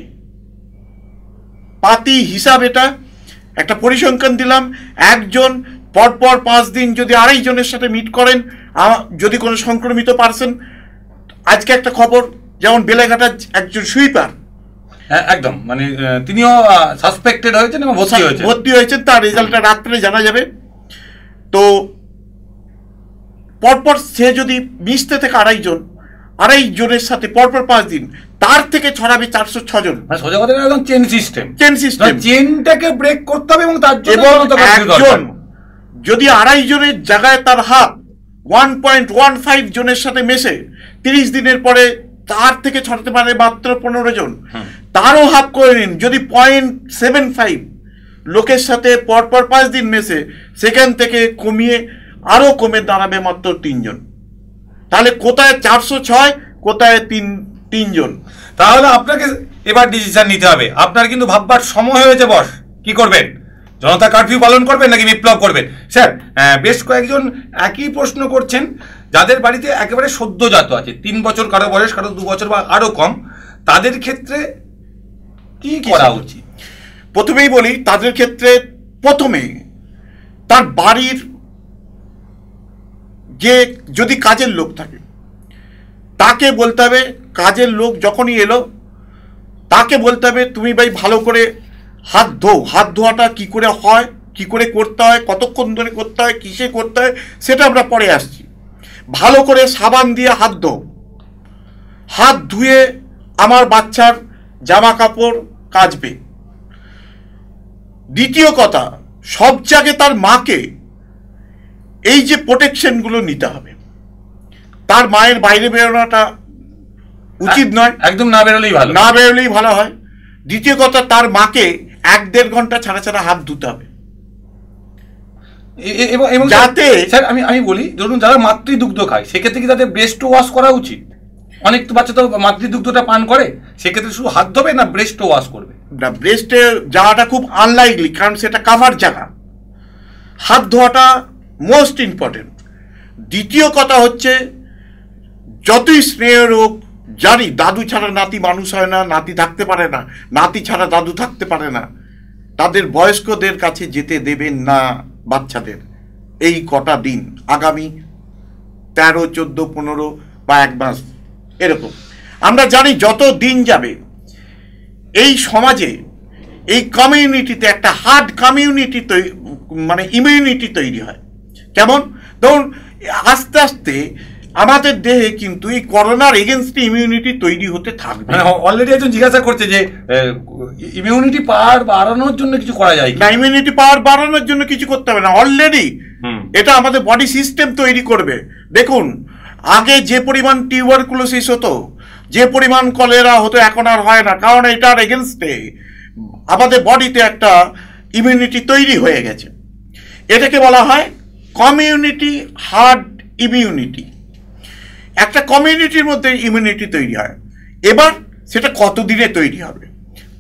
পাতি হিসাব এটা। একটা পরিসংখ্যান দিলাম একজন পরপর পাঁচ দিন যদি আড়াইজনের সাথে মিট করেন যদি কোনো সংক্রমিত পারসন আজকে একটা খবর যেমন বেলেঘাটার একজন সুইপার হ্যাঁ একদম। মানে তিনিও সাসপেক্টেড হয়েছেন এবং ভর্তি হয়েছেন। ভর্তি হয়েছেন তার রেজাল্টটা রাত্রে জানা যাবে। তো পরপর সে যদি মিশতে থেকে আড়াইজন আড়াই জনের সাথে পরপর পাঁচ দিন। তার থেকে ছড়াবে চারশো ছজন সোজা কথা একদম চেন সিস্টেম চেন সিস্টেম চেনটাকে ব্রেক করতে হবে এবং তার। একজন যদি আড়াই জনের জায়গায় তার হাত ওয়ান পয়েন্ট ওয়ান ফাইভ জনের সাথে মেশে তিরিশ দিনের পরে তার থেকে ছড়াতে পারে মাত্র পনেরো জন। তারও হাফ করে নিন যদি পয়েন্ট সেভেন ফাইভ লোকের সাথে পরপর পাঁচ দিন মেশে সেখান থেকে কমিয়ে আরও কমে দাঁড়াবে মাত্র তিনজন। তাহলে কোথায় চারশো ছয় কোথায় তিন তিনজন? তাহলে আপনাকে এবার ডিসিশন নিতে হবে। আপনার কিন্তু ভাববার সময় হয়েছে বস কি করবেন? জনতা কারফিউ পালন করবেন নাকি বিপ্লব করবেন? স্যার বেশ কয়েকজন একই প্রশ্ন করছেন। যাদের বাড়িতে একেবারে সদ্যজাত আছে তিন বছর কারও বয়স কারও দু বছর বা আরও কম তাদের ক্ষেত্রে কি করা উচিত? প্রথমেই বলি তাদের ক্ষেত্রে প্রথমে তার বাড়ির যে যদি কাজের লোক থাকে, তাকে বলতে হবে, কাজের লোক যখনই এলো, তাকে বলতে হবে, তুমি ভাই ভালো করে হাত ধো হাত ধোয়াটা কি করে হয়, কি করে করতে হয়, কতক্ষণ ধরে করতে হয়, কিসে করতে হয়, সেটা আমরা পরে আসছি। ভালো করে সাবান দিয়ে হাত ধো হাত ধুয়ে আমার বাচ্চার জামা কাপড় কাচবে। দ্বিতীয় কথা সব জায়গায় তার মাকে এই যে প্রোটেকশনগুলো নিতে হবে তার মায়ের বাইরে বেরোনোটা উচিত নয়। একদম না বেরোলেই ভালো। না বেরোলেই ভালো হয়। দ্বিতীয় কথা তার মাকে এক দেড় ঘণ্টা ছাড়া ছাড়া হাত ধুতে হবে। এবং যাতে- স্যার আমি আমি বলি ধরুন যারা মাতৃদুগ্ধ খায় সেক্ষেত্রে কি তাদের ব্রেস্ট ওয়াশ করা উচিত? অনেক তো বাচ্চা তো মাতৃদুগ্ধটা পান করে সেক্ষেত্রে শুধু হাত ধোবে না ব্রেস্ট ওয়াশ করবে? না ব্রেস্টে যাওয়াটা খুব আনলাইকলি কারণ সেটা কাভার জায়গা। হাত ধোয়াটা মোস্ট ইম্পর্টেন্ট। দ্বিতীয় কথা হচ্ছে, যতই স্নেহ রোগ জানি দাদু ছাড়া নাতি মানুষ হয় না, নাতি থাকতে পারে না, নাতি ছাড়া দাদু থাকতে পারে না। তাদের বয়স্কদের কাছে যেতে দেবেন না বাচ্চাদের। এই কটা দিন, আগামী তেরো, চোদ্দ, পনেরো বা এক মাস, এরকম। আমরা জানি যত দিন যাবে, এই সমাজে, এই কমিউনিটিতে একটা হার্ড কমিউনিটি তৈরি মানে ইমিউনিটি তৈরি হয়। কেমন? ধরুন আস্তে আস্তে আমাদের দেহে কিন্তু এই করোনার এগেনস্টে ইমিউনিটি তৈরি হতে থাকবে। মানে অলরেডি একজন জিজ্ঞাসা করছে যে ইমিউনিটি পাওয়ার বাড়ানোর জন্য কিছু করা যায় না ইমিউনিটি পাওয়ার বাড়ানোর জন্য কিছু করতে হবে না। অলরেডি এটা আমাদের বডি সিস্টেম তৈরি করবে। দেখুন আগে যে পরিমাণ টিউবারকুলোসিস হতো যে পরিমাণ কলেরা হতো এখন আর হয় না। কারণ এটার এগেনস্টে আমাদের বডিতে একটা ইমিউনিটি তৈরি হয়ে গেছে। এটাকে বলা হয় কমিউনিটি, হার্ড ইমিউনিটি। একটা কমিউনিটির মধ্যে ইমিউনিটি তৈরি হয়। এবার সেটা কতদিনে তৈরি হবে?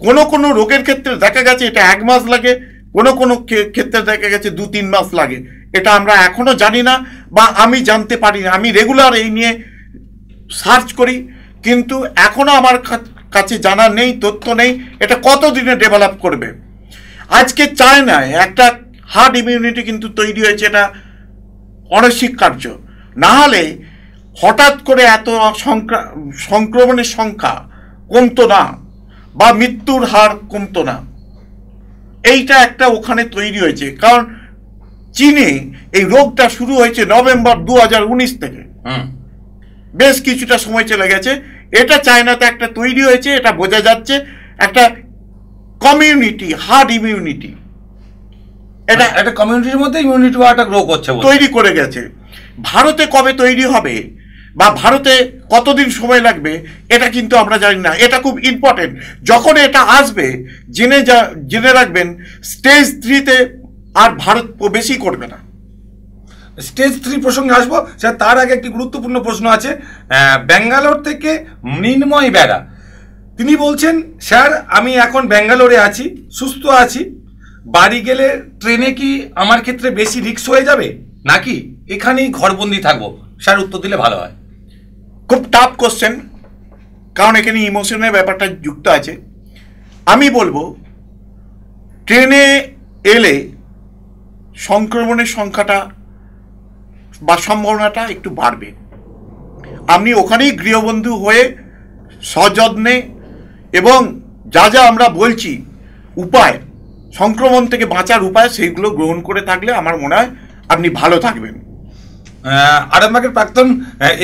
কোনো কোনো রোগের ক্ষেত্রে দেখা গেছে এটা এক মাস লাগে, কোনো কোনো ক্ষেত্রে দেখা গেছে দু তিন মাস লাগে। এটা আমরা এখনও জানি না বা আমি জানতে পারি না। আমি রেগুলার এই নিয়ে সার্চ করি, কিন্তু এখনও আমার কাছে জানা নেই, তথ্য নেই, এটা কত দিনে ডেভেলপ করবে? আজকে চায়নায় একটা হার্ড ইমিউনিটি কিন্তু তৈরি হয়েছে এটা অনস্বীকার্য না হলে হঠাৎ করে এত সংক্রা- সংক্রমণের সংখ্যা কমতো না বা মৃত্যুর হার কমতো না। এইটা একটা ওখানে তৈরি হয়েছে কারণ চীনে এই রোগটা শুরু হয়েছে নভেম্বর দু হাজার উনিশ থেকে। বেশ কিছুটা সময় চলে গেছে। এটা চায়নাতে একটা তৈরি হয়েছে এটা বোঝা যাচ্ছে একটা কমিউনিটি হার্ড ইমিউনিটি। এটা একটা কমিউনিটির মধ্যে ইমিউনিটি পাওয়ারটা গ্রো করছে তৈরি করে গেছে। ভারতে কবে তৈরি হবে বা ভারতে কতদিন সময় লাগবে এটা কিন্তু আমরা জানি না। এটা খুব ইম্পর্টেন্ট যখন এটা আসবে জেনে যা জেনে রাখবেন স্টেজ থ্রিতে আর ভারত প্রবেশই করবে না। স্টেজ থ্রি প্রসঙ্গে আসব। স্যার তার আগে একটি গুরুত্বপূর্ণ প্রশ্ন আছে। ব্যাঙ্গালোর থেকে মৃন্ময় বেড়া। তিনি বলছেন স্যার আমি এখন ব্যাঙ্গালোরে আছি সুস্থ আছি। বাড়ি গেলে ট্রেনে কি আমার ক্ষেত্রে বেশি রিস্ক হয়ে যাবে? নাকি এখানেই ঘরবন্দি থাকব? স্যার, উত্তর দিলে ভালো হয়। খুব টাফ কোশ্চেন কারণ এখানে ইমোশনের ব্যাপারটা যুক্ত আছে। আমি বলব, ট্রেনে এলে সংক্রমণের সংখ্যাটা বা সম্ভাবনাটা একটু বাড়বে। আপনি ওখানেই গৃহবন্ধু হয়ে সযত্নে এবং যা যা আমরা বলছি, উপায় সংক্রমণ থেকে বাঁচার উপায় সেইগুলো গ্রহণ করে থাকলে আমার মনে হয় আপনি ভালো থাকবেন। আরামবাগের প্রাক্তন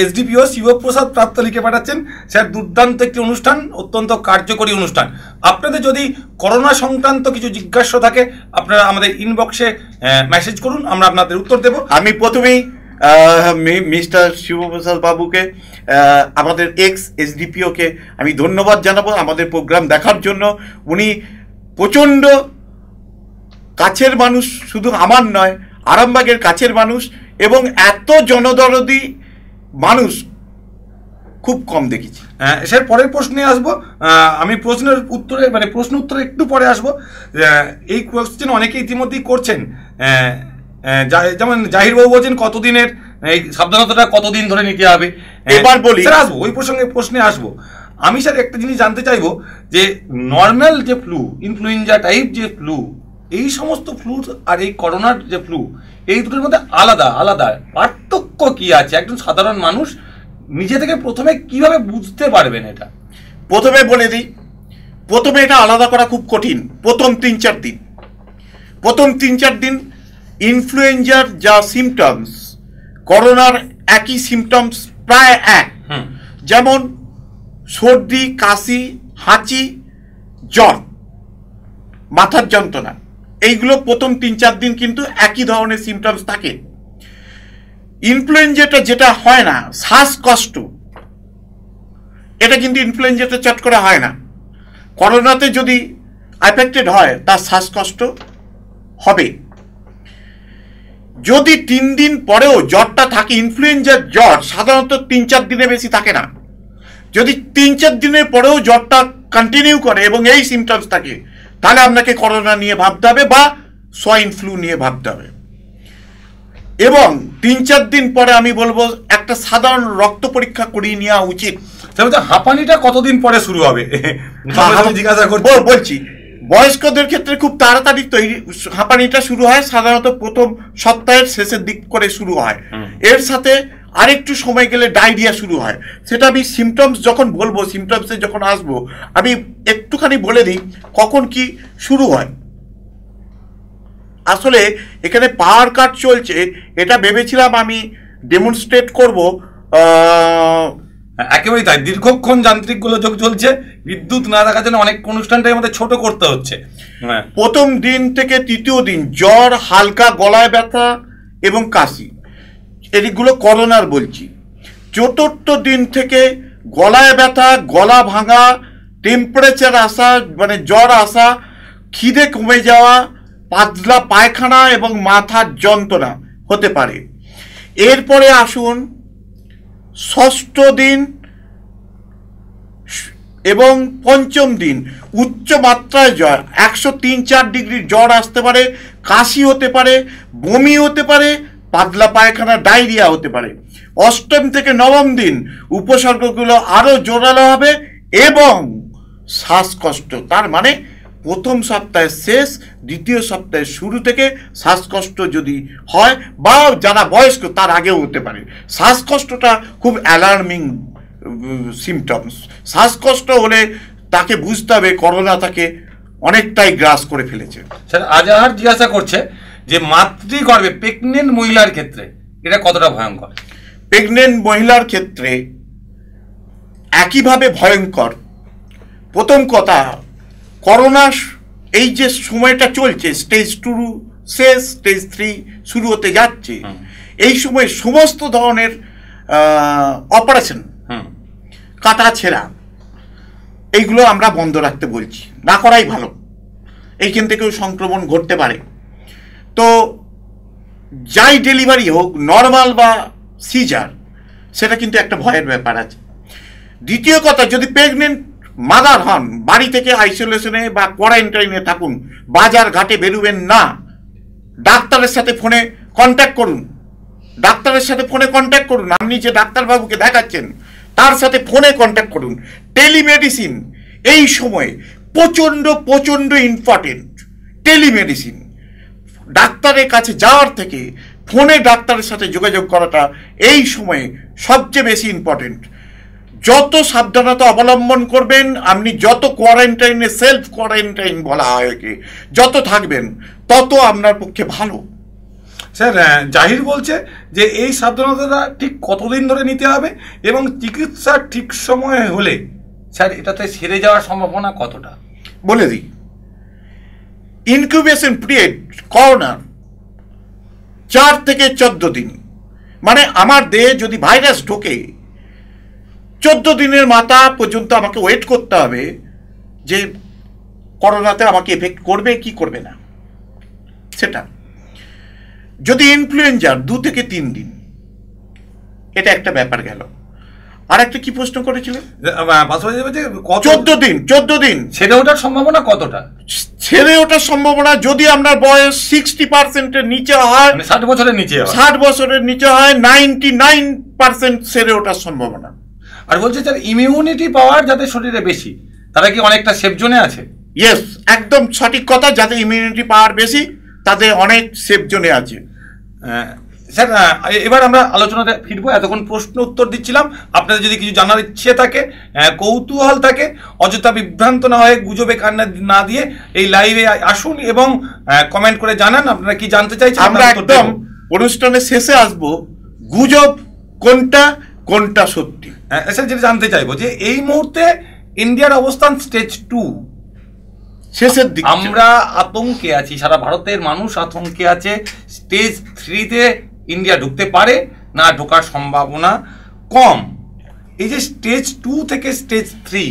এসডিপিও শিবপ্রসাদ প্রাপ্ত লিখে পাঠাচ্ছেন। স্যার দুর্দান্ত একটি অনুষ্ঠান অত্যন্ত কার্যকরী অনুষ্ঠান। আপনাদের যদি করোনা সংক্রান্ত কিছু জিজ্ঞাসা থাকে আপনারা আমাদের ইনবক্সে মেসেজ করুন আমরা আপনাদের উত্তর দেব। আমি প্রথমেই মিস্টার শিবপ্রসাদ বাবুকে আমাদের এক্স এসডিপিওকে আমি ধন্যবাদ জানাব আমাদের প্রোগ্রাম দেখার জন্য। উনি প্রচণ্ড কাছের মানুষ শুধু আমার নয় আরামবাগের কাছের মানুষ এবং এত জনদরদি মানুষ খুব কম দেখেছি। আহ, স্যার পরের প্রশ্নে আসব। আমি প্রশ্নের উত্তরে মানে প্রশ্ন উত্তরে একটু পরে আসব। এই কোয়েশ্চেন অনেকে ইতিমধ্যেই করছেন। যেমন জাহির বাবু বলছেন কতদিনের এই সাবধানতাটা কতদিন ধরে নিতে হবে? এবার বলি। স্যার আসব ওই প্রসঙ্গে প্রশ্নে আসব। আমি স্যার একটা জিনিস জানতে চাইব যে নর্মাল যে ফ্লু ইনফ্লুয়েঞ্জা টাইপ যে ফ্লু এই সমস্ত ফ্লু আর এই করোনার যে ফ্লু এই দুটোর মধ্যে আলাদা আলাদা। পার্থক্য কি আছে? একজন সাধারণ মানুষ নিজে থেকে প্রথমে কীভাবে বুঝতে পারবেন এটা? প্রথমে বলে দিই প্রথমে এটা আলাদা করা খুব কঠিন। প্রথম তিন চার দিন। প্রথম তিন চার দিন ইনফ্লুয়েঞ্জার যা সিমটমস করোনার একই সিমটমস প্রায় এক। যেমন সর্দি কাশি হাঁচি জ্বর মাথার যন্ত্রণা। এইগুলো প্রথম তিন চার দিন কিন্তু একই ধরনের সিমটমস থাকে। ইনফ্লুয়েঞ্জাটা যেটা হয় না, শ্বাসকষ্ট, এটা কিন্তু ইনফ্লুয়েঞ্জাটা চট করে হয় না। করোনাতে যদি অ্যাফেক্টেড হয়, তার শ্বাসকষ্ট হবে। যদি তিন দিন পরেও জ্বরটা থাকে ইনফ্লুয়েঞ্জার জ্বর সাধারণত তিন চার দিনে বেশি থাকে না। যদি তিন চার দিনের পরেও জ্বরটা কন্টিনিউ করে এবং এই সিমটমস থাকে তাহলে আপনাকে করোনা নিয়ে ভাবতে হবে বা সোয়াইন ফ্লু নিয়ে ভাবতে হবে। এবং তিন চার দিন পরে আমি বলব একটা সাধারণ রক্ত পরীক্ষা করিয়ে নেওয়া উচিত। হাঁপানিটা কতদিন পরে শুরু হবে? জিজ্ঞাসা করছি। বল- বলছি। বয়স্কদের ক্ষেত্রে খুব তাড়াতাড়ি তৈরি হাঁপানিটা শুরু হয় সাধারণত প্রথম সপ্তাহের শেষের দিক করে শুরু হয়। এর সাথে আরেকটু সময় গেলে ডায়রিয়া শুরু হয়। সেটা আমি সিমটমস যখন বলব সিমটমসে যখন আসব আমি একটুখানি বলে দিই কখন কি শুরু হয়। আসলে এখানে পাওয়ার কাট চলছে এটা ভেবেছিলাম আমি ডেমনস্ট্রেট করব একেবারেই তাই। দীর্ঘক্ষণ যান্ত্রিক গোলযোগ চলছে বিদ্যুৎ না থাকার জন্য অনেক অনুষ্ঠানটাই আমাদের ছোট করতে হচ্ছে। হ্যাঁ। প্রথম দিন থেকে তৃতীয় দিন জ্বর হালকা গলায় ব্যথা এবং কাশি। এগুলো করোনার বলছি। চতুর্থ দিন থেকে গলায় ব্যথা, গলা ভাঙা টেম্পারেচার আসা মানে জ্বর আসা, খিদে কমে যাওয়া, পাতলা পায়খানা এবং মাথার যন্ত্রণা হতে পারে। এরপরে আসুন ষষ্ঠ দিন এবং পঞ্চম দিন। উচ্চ মাত্রায় জ্বর, একশো তিন চার ডিগ্রি জ্বর আসতে পারে, কাশি হতে পারে, বমি হতে পারে পাতলা পায়খানা ডায়রিয়া হতে পারে। অষ্টম থেকে নবম দিন উপসর্গগুলো আরও জোরালো হবে এবং শ্বাসকষ্ট, তার মানে প্রথম সপ্তাহের শেষ, দ্বিতীয় সপ্তাহের শুরু থেকে শ্বাসকষ্ট যদি হয় বা যারা বয়স্ক তার আগেও হতে পারে। শ্বাসকষ্টটা খুব অ্যালার্মিং সিমটমস শ্বাসকষ্ট হলে তাকে বুঝতে হবে, করোনা তাকে অনেকটাই গ্রাস করে ফেলেছে। স্যার আজাহার জিজ্ঞাসা করছে যে মাতৃগর্ভে প্রেগনেন্ট মহিলার ক্ষেত্রে এটা কতটা ভয়ঙ্কর? প্রেগনেন্ট মহিলার ক্ষেত্রে একইভাবে ভয়ঙ্কর। প্রথম কথা করোনা এই যে সময়টা চলছে স্টেজ টু শেষ স্টেজ থ্রি শুরু হতে যাচ্ছে এই সময় সমস্ত ধরনের অপারেশন কাটা ছেঁড়া এইগুলো আমরা বন্ধ রাখতে বলছি। না করাই ভালো। এইখান থেকেও সংক্রমণ ঘটতে পারে। তো যাই ডেলিভারি হোক নর্মাল বা সিজার সেটা কিন্তু একটা ভয়ের ব্যাপার আছে। দ্বিতীয় কথা, যদি প্রেগনেন্ট মাদার হন, বাড়ি থেকে আইসোলেশনে বা কোয়ারেন্টাইনে থাকুন, বাজার ঘাটে বেরোবেন না, ডাক্তারের সাথে ফোনে কন্ট্যাক্ট করুন। ডাক্তারের সাথে ফোনে কন্ট্যাক্ট করুন। আপনি যে ডাক্তারবাবুকে দেখাচ্ছেন, তার সাথে ফোনে কন্ট্যাক্ট করুন। টেলিমেডিসিন এই সময়ে প্রচণ্ড প্রচণ্ড ইম্পর্টেন্ট টেলিমেডিসিন ডাক্তারের কাছে যাওয়ার থেকে ফোনে ডাক্তারের সাথে যোগাযোগ করাটা এই সময়ে সবচেয়ে বেশি ইম্পর্টেন্ট যত সাবধানতা অবলম্বন করবেন আপনি যত কোয়ারেন্টাইনে সেলফ কোয়ারেন্টাইন বলা হয় একে যত থাকবেন তত আপনার পক্ষে ভালো। স্যার জাহির বলছে যে এই সাবধানতাটা ঠিক কতদিন ধরে নিতে হবে এবং চিকিৎসা ঠিক সময়ে হলে স্যার এটাতে সেরে যাওয়ার সম্ভাবনা কতটা? বলে দিই। ইনকিউবেশন পিরিয়ড করোনার চার থেকে চোদ্দ দিন। মানে আমার দেহে যদি ভাইরাস ঢোকে, চোদ্দ দিনের মাথা পর্যন্ত আমাকে ওয়েট করতে হবে যে করোনাতে আমাকে এফেক্ট করবে কি করবে না। সেটা। যদি ইনফ্লুয়েঞ্জার দু থেকে তিন দিন, এটা একটা ব্যাপার গেল। আর একটা কি প্রশ্ন করেছিলেন? চোদ্দ দিন চোদ্দ দিন। সেরে ওঠার সম্ভাবনা কতটা? ছেড়ে ওঠার সম্ভাবনা যদি আপনার বয়স সিক্সটি পার্সেন্টের নিচে হয় মানে ষাট বছরের নিচে। ষাট বছরের নিচে হয় নাইনটি নাইন পার্সেন্ট সেরে ওঠার সম্ভাবনা। আর বলছে স্যার ইমিউনিটি পাওয়ার যাদের শরীরে বেশি তারা কি অনেকটা সেফ জোনে আছে? ইয়েস একদম সঠিক কথা যাদের ইমিউনিটি পাওয়ার বেশি তাদের অনেক সেফ জোনে আছে। স্যার এবার আমরা আলোচনাতে ফিরবো। এতক্ষণ প্রশ্ন উত্তর দিচ্ছিলাম। আপনাদের যদি কিছু জানার ইচ্ছে থাকে কৌতূহল থাকে অযথা বিভ্রান্ত না হয়ে গুজবে কান্না না দিয়ে এই লাইভে আসুন এবং কমেন্ট করে জানান। আপনারা কি জানতে চাইছেন আমরা একদম অনুষ্ঠানের শেষে আসব। গুজব কোনটা কোনটা সত্যি? স্যার যেটা জানতে চাইব যে এই মুহূর্তে ইন্ডিয়ার অবস্থান স্টেজ টু শেষের দিক। আমরা আতঙ্কে আছি সারা ভারতের মানুষ আতঙ্কে আছে। স্টেজ থ্রিতে ইন্ডিয়া ঢুকতে পারে না ঢোকার সম্ভাবনা কম। এই যে স্টেজ টু থেকে স্টেজ থ্রি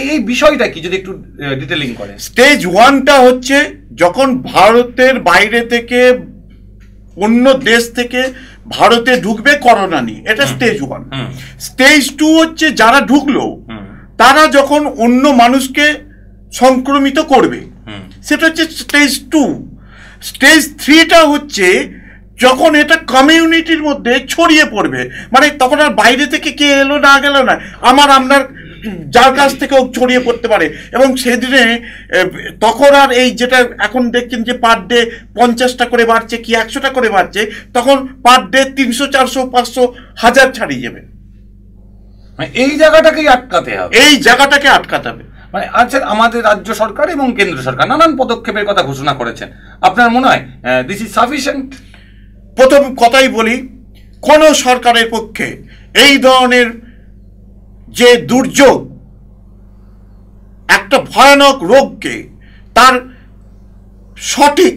এই বিষয়টা কি যদি একটু ডিটেলিং করে স্টেজ ওয়ানটা হচ্ছে যখন ভারতের বাইরে থেকে অন্য দেশ থেকে ভারতে ঢুকবে করোনা নিয়ে এটা স্টেজ ওয়ান স্টেজ টু হচ্ছে যারা ঢুকলো তারা যখন অন্য মানুষকে সংক্রমিত করবে সেটা হচ্ছে স্টেজ টু স্টেজ থ্রিটা হচ্ছে যখন এটা কমিউনিটির মধ্যে ছড়িয়ে পড়বে মানে তখন আর বাইরে থেকে কে এলো না গেল না আমার আপনার যার কাছ থেকেও ছড়িয়ে পড়তে পারে। এবং সেদিনে তখন আর এই যেটা এখন দেখছেন যে পার ডে পঞ্চাশটা করে বাড়ছে কি একশোটা করে বাড়ছে তখন পার ডে তিনশো চারশো পাঁচশো হাজার ছাড়িয়ে যাবে। মানে এই জায়গাটাকেই আটকাতে হবে। এই জায়গাটাকে আটকাতে হবে। মানে আচ্ছা আমাদের রাজ্য সরকার এবং কেন্দ্র সরকার নানান পদক্ষেপের কথা ঘোষণা করেছেন। আপনার মনে হয় দিস ইজ সাফিসিয়েন্ট প্রথম কথাই বলি কোনো সরকারের পক্ষে এই ধরনের যে দুর্যোগ একটা ভয়ানক রোগকে তার সঠিক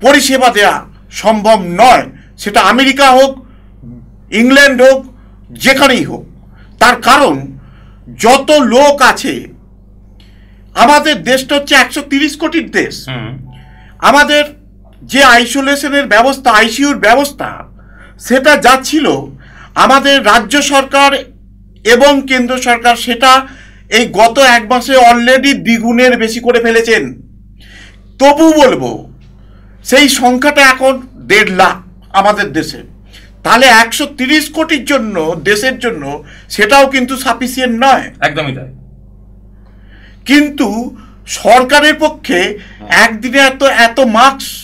পরিষেবা দেওয়া সম্ভব নয় সেটা আমেরিকা হোক ইংল্যান্ড হোক যেখানেই হোক। তার কারণ যত লোক আছে আমাদের দেশটা হচ্ছে একশো তিরিশ কোটির দেশ। আমাদের যে আইসোলেশনের ব্যবস্থা আইসিইউর ব্যবস্থা সেটা যাচ্ছিল আমাদের রাজ্য সরকার এবং কেন্দ্র সরকার সেটা এই গত এক মাসে অলরেডি দ্বিগুণের বেশি করে ফেলেছেন। তবু বলব সেই সংখ্যাটা এখন দেড় লাখ আমাদের দেশে। তাহলে একশো তিরিশ কোটির জন্য দেশের জন্য সেটাও কিন্তু সাফিসিয়েন্ট নয়। একদমই তাই। কিন্তু সরকারের পক্ষে একদিনে এত এত মাস্ক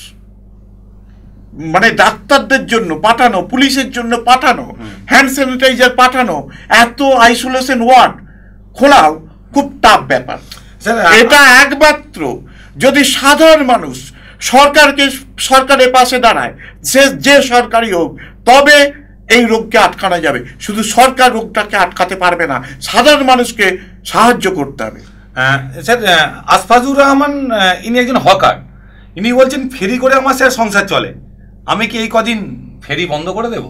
মানে ডাক্তারদের জন্য পাঠানো পুলিশের জন্য পাঠানো হ্যান্ড স্যানিটাইজার পাঠানো এত আইসোলেশন ওয়ার্ড খোলাও খুব টাফ ব্যাপার। এটা একমাত্র যদি সাধারণ মানুষ সরকারকে সরকারের পাশে দাঁড়ায় সে যে সরকারই হোক তবে এই রোগকে আটকানো যাবে। শুধু সরকার রোগটাকে আটকাতে পারবে না সাধারণ মানুষকে সাহায্য করতে হবে। স্যার আসফাজুর রহমান ইনি একজন হকার। ইনি বলছেন ফেরি করে আমার স্যার সংসার চলে। আমি কি এই কদিন ফেরি বন্ধ করে দেব?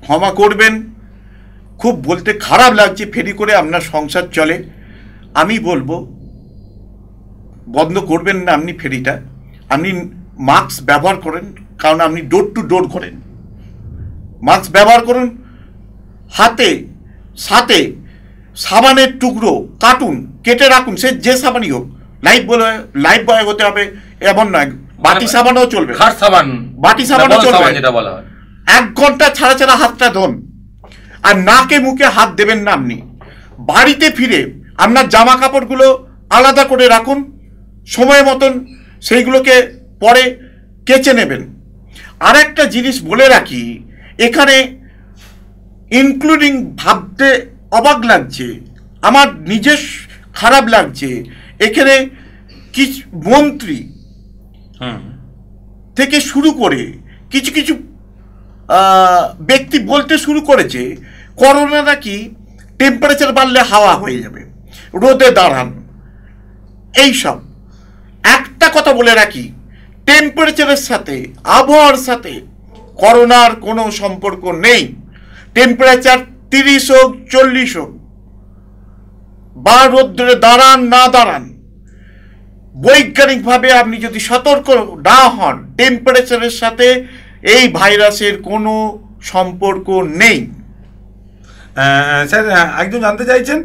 ক্ষমা করবেন। খুব বলতে খারাপ লাগছে ফেরি করে আপনার সংসার চলে। আমি বলব, বন্ধ করবেন না আপনি ফেরিটা। আপনি মাস্ক ব্যবহার করেন, কারণ আপনি ডোর টু ডোর করেন মাস্ক ব্যবহার করুন, হাতে, সাথে সাবানের টুকরো কাটুন, কেটে রাখুন, সে যে সাবানই হোক। লাইফ বলে লাইফ বয় হতে হবে, এমন নয়। বাটি সাবানও চলবে। খাট সাবান। বাটি সাবানও চলবে। যেটা বলা হয়। এক ঘণ্টা ছাড়া ছাড়া হাতটা ধোন। আর নাকে মুখে হাত দেবেন না আপনি। বাড়িতে ফিরে আপনার জামা কাপড়গুলো আলাদা করে রাখুন। সময় মতন সেইগুলোকে পরে কেচে নেবেন। আর একটা জিনিস বলে রাখি এখানে ইনক্লুডিং ভাবতে অবাক লাগছে আমার নিজের খারাপ লাগছে। এখানে কিছু মন্ত্রী থেকে শুরু করে কিছু কিছু ব্যক্তি বলতে শুরু করেছে করোনা নাকি টেম্পারেচার বাড়লে হাওয়া হয়ে যাবে, রোদে দাঁড়ান এইসব একটা কথা বলে রাখি টেম্পারেচারের সাথে, আবহাওয়ার সাথে করোনার কোনো সম্পর্ক নেই। টেম্পারেচার তিরিশ হোক, চল্লিশ হোক, বা রোদ্রে দাঁড়ান, না দাঁড়ান বৈজ্ঞানিকভাবে আপনি যদি সতর্ক না হন টেম্পারেচারের সাথে এই ভাইরাসের কোনো সম্পর্ক নেই। স্যার একজন জানতে চাইছেন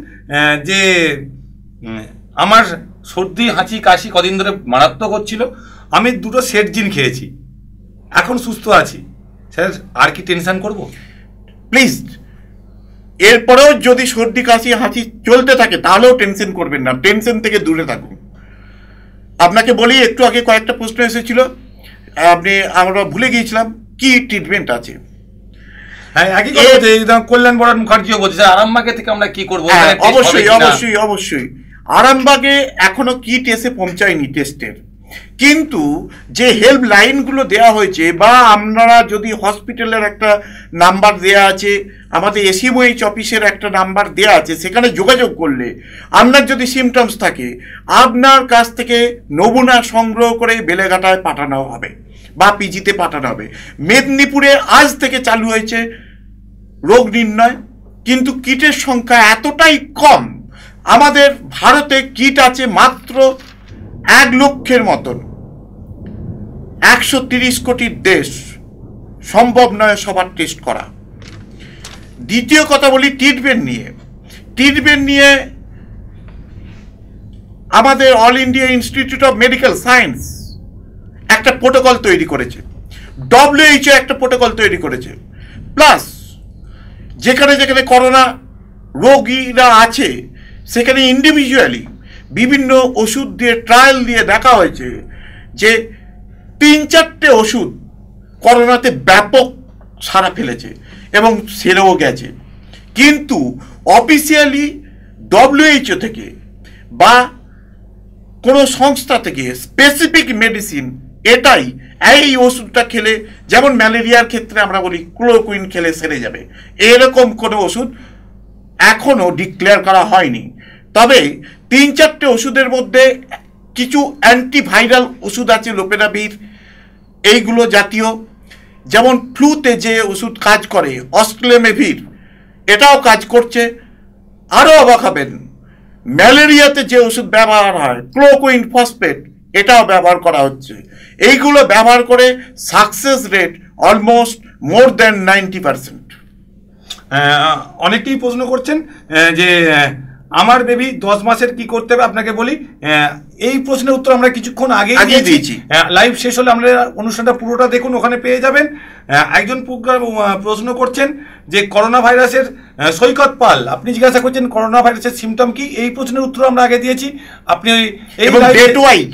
যে আমার সর্দি হাঁচি কাশি কদিন ধরে মারাত্মক হচ্ছিল। আমি দুটো সেট জিন খেয়েছি। এখন সুস্থ আছি। স্যার আর কি টেনশন করব? প্লিজ এরপরেও যদি সর্দি কাশি হাঁচি চলতে থাকে তাহলেও টেনশন করবেন না। টেনশন থেকে দূরে থাকুন। আপনাকে বলি একটু আগে কয়েকটা প্রশ্ন এসেছিল। আপনি আমরা ভুলে গিয়েছিলাম কি ট্রিটমেন্ট আছে? হ্যাঁ একই কথা বলছে, কল্যাণ বরান মুখার্জিও বলছে আরামবাগে থেকে আমরা কি করব? হ্যাঁ, অবশ্যই অবশ্যই অবশ্যই। আরামবাগে এখনও কিট এসে পৌঁছায়নি টেস্টের কিন্তু যে হেল্প লাইনগুলো দেওয়া হয়েছে বা আপনারা যদি হসপিটালের একটা নাম্বার দেয়া আছে, আমাদের এসিমোএইচ অফিসের একটা নাম্বার দেয়া আছে, সেখানে যোগাযোগ করলে আপনার যদি সিমটমস থাকে, আপনার কাছ থেকে নমুনা সংগ্রহ করে বেলেঘাটায় পাঠানো হবে বা পিজিতে পাঠানো হবে। মেদিনীপুরে আজ থেকে চালু হয়েছে রোগ নির্ণয়, কিন্তু কিটের সংখ্যা এতটাই কম। আমাদের ভারতে কিট আছে মাত্র এক লক্ষের মতন। একশো তিরিশ কোটির দেশ সম্ভব নয় সবার টেস্ট করা। দ্বিতীয় কথা বলি ট্রিটমেন্ট নিয়ে। ট্রিটমেন্ট নিয়ে আমাদের All India Institute of Medical Science একটা প্রোটোকল তৈরি করেছে। ডব্লিউএইচও একটা প্রোটোকল তৈরি করেছে। প্লাস যেখানে যেখানে করোনা রোগীরা আছে, সেখানে ইন্ডিভিজুয়ালি বিভিন্ন ওষুধ দিয়ে ট্রায়াল দিয়ে দেখা হয়েছে যে তিন চারটে ওষুধ করোনাতে ব্যাপক সারা ফেলেছে এবং সেরেও গেছে। কিন্তু অফিসিয়ালি ডব্লিউএইচও থেকে বা কোনো সংস্থা থেকে স্পেসিফিক মেডিসিন এটাই এই ওষুধটা খেলে যেমন ম্যালেরিয়ার ক্ষেত্রে আমরা বলি ক্লোকুইন খেলে সেরে যাবে। এরকম কোনো ওষুধ এখনও ডিক্লেয়ার করা হয়নি। তবে তিন চারটে ওষুধের মধ্যে কিছু অ্যান্টিভাইরাল ওষুধ আছে লোপেরাভির এইগুলো জাতীয়। যেমন ফ্লুতে যে ওষুধ কাজ করে অস্ট্রেমেভির এটাও কাজ করছে। আরও অবাক হবেন, ম্যালেরিয়াতে যে ওষুধ ব্যবহার হয় ক্লোকুইন ফসফেট এটাও ব্যবহার করা হচ্ছে। এইগুলো ব্যবহার করে success rate almost more than ninety percent অনেকেই প্রশ্ন করছেন যে আমার বেবি দশ মাসের কি করতে হবে আপনাকে বলি এই প্রশ্নের উত্তর আমরা কিছুক্ষণ আগে দিয়েছি। লাইভ শেষ হলে আমরা অনুষ্ঠানটা পুরোটা দেখুন ওখানে পেয়ে যাবেন। একজন প্রশ্ন করছেন যে করোনা ভাইরাসের সৈকত পাল আপনি জিজ্ঞাসা করছেন করোনা ভাইরাসের সিমটম কি? এই প্রশ্নের উত্তর আমরা আগে দিয়েছি। আপনি ওই- এই ডেট ওয়াইজ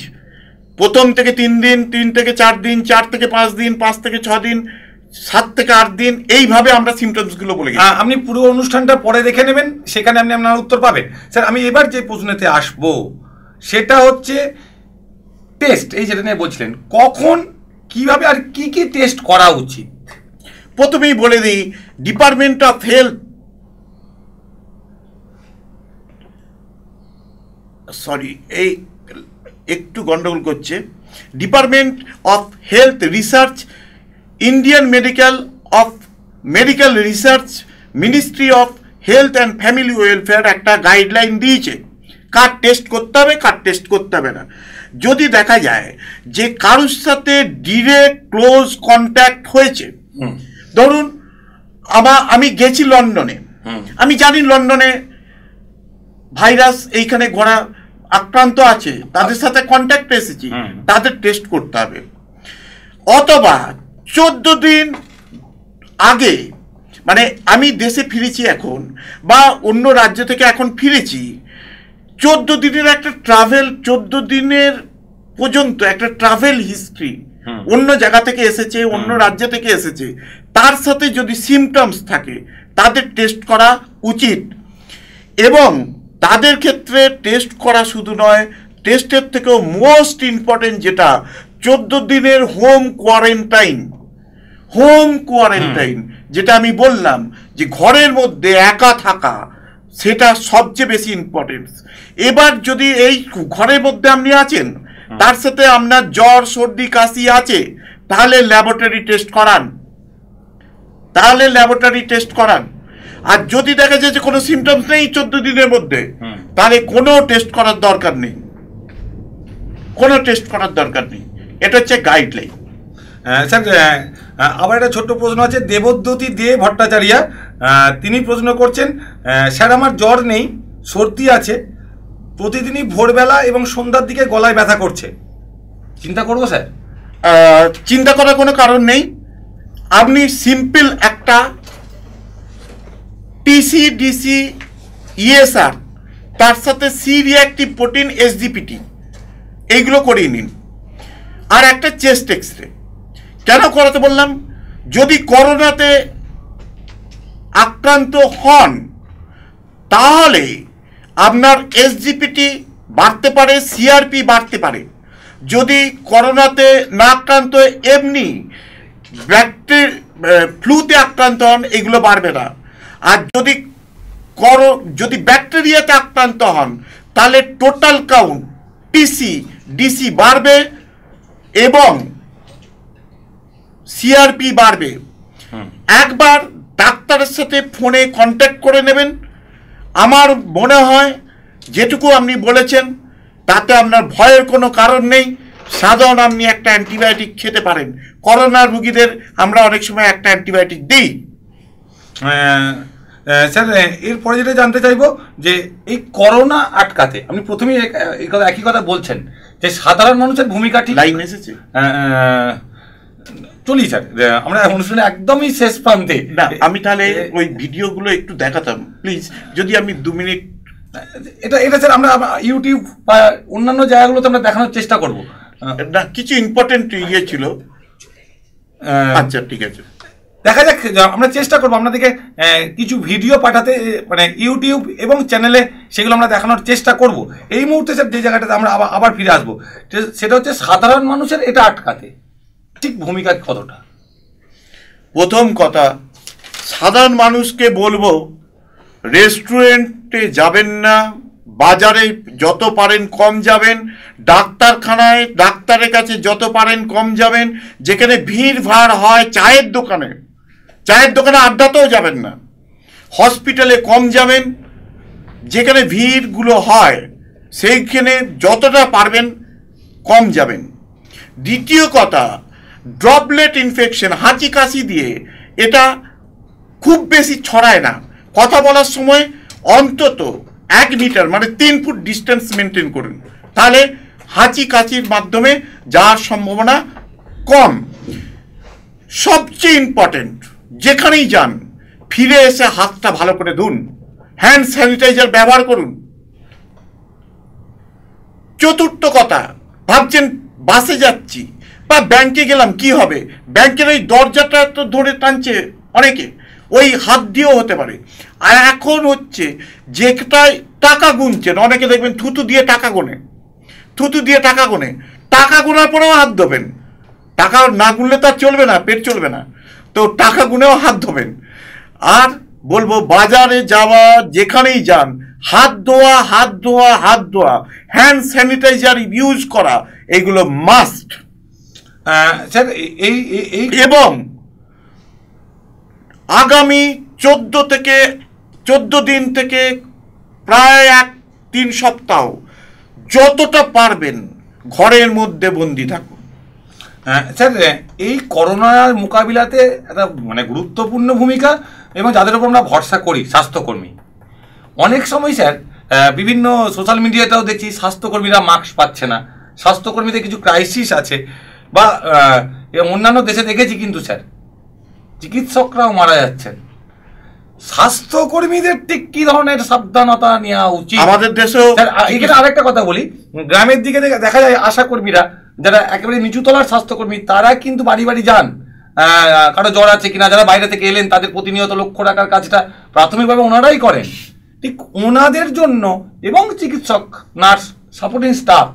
প্রথম থেকে তিন দিন তিন থেকে চার দিন চার থেকে পাঁচ দিন পাঁচ থেকে ছ দিন সাত থেকে আট দিন এইভাবে আমরা সিমটমসগুলো বলে গেছি। আপনি পুরো অনুষ্ঠানটা পরে দেখে নেবেন সেখানে আপনি আপনার উত্তর পাবেন। স্যার আমি এবার যে প্রশ্নেতে আসব সেটা হচ্ছে টেস্ট এই যেটা নিয়ে বলছিলেন কখন কীভাবে আর কি কি টেস্ট করা উচিত? প্রথমেই বলে দিই ডিপার্টমেন্ট অফ হেলথ সরি এই একটু গন্ডগোল করছে। Department of Health Research Indian Medical of Medical Research Ministry of Health and Family Welfare একটা গাইডলাইন দিয়েছে। কার টেস্ট করতে হবে কার টেস্ট করতে হবে না। যদি দেখা যায় যে কারোর সাথে ডিরেক্ট ক্লোজ কন্ট্যাক্ট হয়েছে ধরুন আমার আমি গেছি লন্ডনে। আমি জানি লন্ডনে ভাইরাস এইখানে ঘোড়া আক্রান্ত আছে তাদের সাথে কন্ট্যাক্ট এসেছি তাদের টেস্ট করতে হবে। অথবা চোদ্দ দিন আগে মানে আমি দেশে ফিরেছি এখন বা অন্য রাজ্য থেকে এখন ফিরেছি চোদ্দ দিনের একটা ট্রাভেল চোদ্দ দিনের পর্যন্ত একটা ট্রাভেল হিস্ট্রি অন্য জায়গা থেকে এসেছে অন্য রাজ্য থেকে এসেছে তার সাথে যদি সিমটমস থাকে তাদের টেস্ট করা উচিত। এবং তাদের ক্ষেত্রে টেস্ট করা শুধু নয় টেস্টের থেকেও মোস্ট ইম্পর্টেন্ট যেটা চোদ্দ দিনের হোম কোয়ারেন্টাইন হোম কোয়ারেন্টাইন যেটা আমি বললাম যে ঘরের মধ্যে একা থাকা সেটা সবচেয়ে বেশি ইম্পর্টেন্স এবার যদি এই ঘরের মধ্যে আপনি আছেন তার সাথে আপনার জ্বর সর্দি কাশি আছে তাহলে ল্যাবরেটরি টেস্ট করান। তাহলে ল্যাবরেটরি টেস্ট করান। আর যদি দেখা যায় যে কোনো সিমটমস নেই চোদ্দ দিনের মধ্যে তাহলে কোনো টেস্ট করার দরকার নেই। কোনো টেস্ট করার দরকার নেই। এটা হচ্ছে গাইডলাইন স্যার আবার একটা ছোট্ট প্রশ্ন আছে দেবদ্যুতি দে ভট্টাচার্যা তিনি প্রশ্ন করছেন স্যার আমার জ্বর নেই সর্দি আছে প্রতিদিনই ভোরবেলা এবং সন্ধ্যার দিকে গলায় ব্যথা করছে। চিন্তা করব স্যার? চিন্তা করার কোনো কারণ নেই। আপনি সিম্পল একটা টিসি ডিসি ইএসআর তার সাথে সি রিয়াক্টিভ প্রোটিন এসডিপিটি এইগুলো করিয়ে নিন। আর একটা চেস্ট এক্স রে কেন করাতে বললাম? যদি করোনাতে আক্রান্ত হন, তাহলে আপনার এসজিপিটি বাড়তে পারে সিআরপি বাড়তে পারে। যদি করোনাতে না আক্রান্ত, এমনি ব্যাকটের ফ্লুতে আক্রান্ত হন, এগুলো বাড়বে না। আর যদি কর, যদি ব্যাকটেরিয়াতে আক্রান্ত হন, তাহলে টোটাল কাউন্ট টিসি ডিসি বাড়বে এবং সিআরপি বাড়বে। একবার ডাক্তারের সাথে ফোনে কন্ট্যাক্ট করে নেবেন। আমার মনে হয় যেটুকু আপনি বলেছেন তাতে আপনার ভয়ের কোনো কারণ নেই। সাধারণ আপনি একটা অ্যান্টিবায়োটিক খেতে পারেন। করোনা রুগীদের আমরা অনেক সময় একটা অ্যান্টিবায়োটিক দিই। স্যার এরপরে যেটা জানতে চাইব যে এই করোনা আটকাতে আপনি প্রথমেই এক- একই কথা বলছেন যে সাধারণ মানুষের ভূমিকা ঠিক লাইন এসেছে। চলি স্যার আমরা অনুষ্ঠানে একদমই শেষ প্রান্তে। না আমি তাহলে ওই ভিডিওগুলো একটু দেখাতাম প্লিজ যদি আমি দু মিনিট এটা এটা স্যার আমরা ইউটিউব বা অন্যান্য জায়গাগুলোতে আমরা দেখানোর চেষ্টা করব। না কিছু ইম্পর্টেন্ট ইয়ে ছিল। আচ্ছা ঠিক আছে। দেখা যাক আমরা চেষ্টা করব আপনাদেরকে কিছু ভিডিও পাঠাতে মানে ইউটিউব এবং চ্যানেলে সেগুলো আমরা দেখানোর চেষ্টা করব। এই মুহূর্তে স্যার যে জায়গাটাতে আমরা আবার আবার ফিরে আসব সেটা হচ্ছে সাধারণ মানুষের এটা আটকাতে। ঠিক ভূমিকা কতটা? প্রথম কথা, সাধারণ মানুষকে বলব রেস্টুরেন্টে যাবেন না, বাজারে যত পারেন কম যাবেন, ডাক্তারখানায়, ডাক্তারের কাছে যত পারেন কম যাবেন, যেখানে ভিড় ভাড় হয় চায়ের দোকানে চায়ের দোকানে আড্ডাতেও যাবেন না। হসপিটালে কম যাবেন, যেখানে ভিড়গুলো হয়, সেইখানে যতটা পারবেন কম যাবেন। দ্বিতীয় কথা ড্রপলেট ইনফেকশন হাঁচি কাশি দিয়ে এটা খুব বেশি ছড়ায় না। কথা বলার সময় অন্তত এক মিটার মানে তিন ফুট ডিস্টেন্স মেনটেন করুন। তাহলে হাঁচি কাশির মাধ্যমে যাওয়ার সম্ভাবনা কম। সবচেয়ে ইম্পর্টেন্ট যেখানেই যান, ফিরে এসে হাতটা ভালো করে ধুন। হ্যান্ড স্যানিটাইজার ব্যবহার করুন। চতুর্থ কথা, ভাবছেন বাসে যাচ্ছি। বা ব্যাংকে গেলাম, কি হবে? ব্যাংকের ওই দরজাটা তো ধরে টানছে অনেকে, ওই হাত দিয়েও হতে পারে। আর এখন হচ্ছে যেটায় টাকা গুনছেন, অনেকে দেখবেন থুতু দিয়ে টাকা গোনে, থুতু দিয়ে টাকা গোনে, টাকা গোনার পরেও হাত ধোবেন। টাকা না গুনলে তো আর চলবে না, পেট চলবে না। তো টাকা গুনেও হাত ধোবেন। আর বলব, বাজারে যাওয়া, যেখানেই যান, হাত ধোয়া হাত ধোয়া হাত ধোয়া হ্যান্ড স্যানিটাইজার ইউজ করা, এগুলো মাস্ট স্যার এই এবং আগামী চোদ্দ থেকে চোদ্দ দিন থেকে প্রায় এক তিন সপ্তাহ যতটা পারবেন ঘরের মধ্যে বন্দি থাকুন। হ্যাঁ, স্যার এই করোনার মোকাবিলাতে একটা মানে গুরুত্বপূর্ণ ভূমিকা এবং যাদের উপর আমরা ভরসা করি স্বাস্থ্যকর্মী। অনেক সময় স্যার বিভিন্ন সোশ্যাল মিডিয়াতেও দেখছি স্বাস্থ্যকর্মীরা মাস্ক পাচ্ছে না। স্বাস্থ্যকর্মীদের কিছু ক্রাইসিস আছে। বা অন্যান্য দেশে দেখেছি কিন্তু স্যার চিকিৎসকরাও মারা যাচ্ছেন। স্বাস্থ্যকর্মীদের ঠিক কি ধরনের সাবধানতা নেওয়া উচিত? আমাদের দেশেও এখানে আরেকটা কথা বলি। গ্রামের দিকে দেখা- যায় আশা কর্মীরা যারা একেবারে নিচুতলার স্বাস্থ্যকর্মী তারা কিন্তু বাড়ি বাড়ি যান। কারও জ্বর আছে কিনা যারা বাইরে থেকে এলেন তাদের প্রতিনিয়ত লক্ষ্য রাখার কাজটা প্রাথমিকভাবে ওনারাই করেন। ঠিক ওনাদের জন্য এবং চিকিৎসক নার্স সাপোর্টিং স্টাফ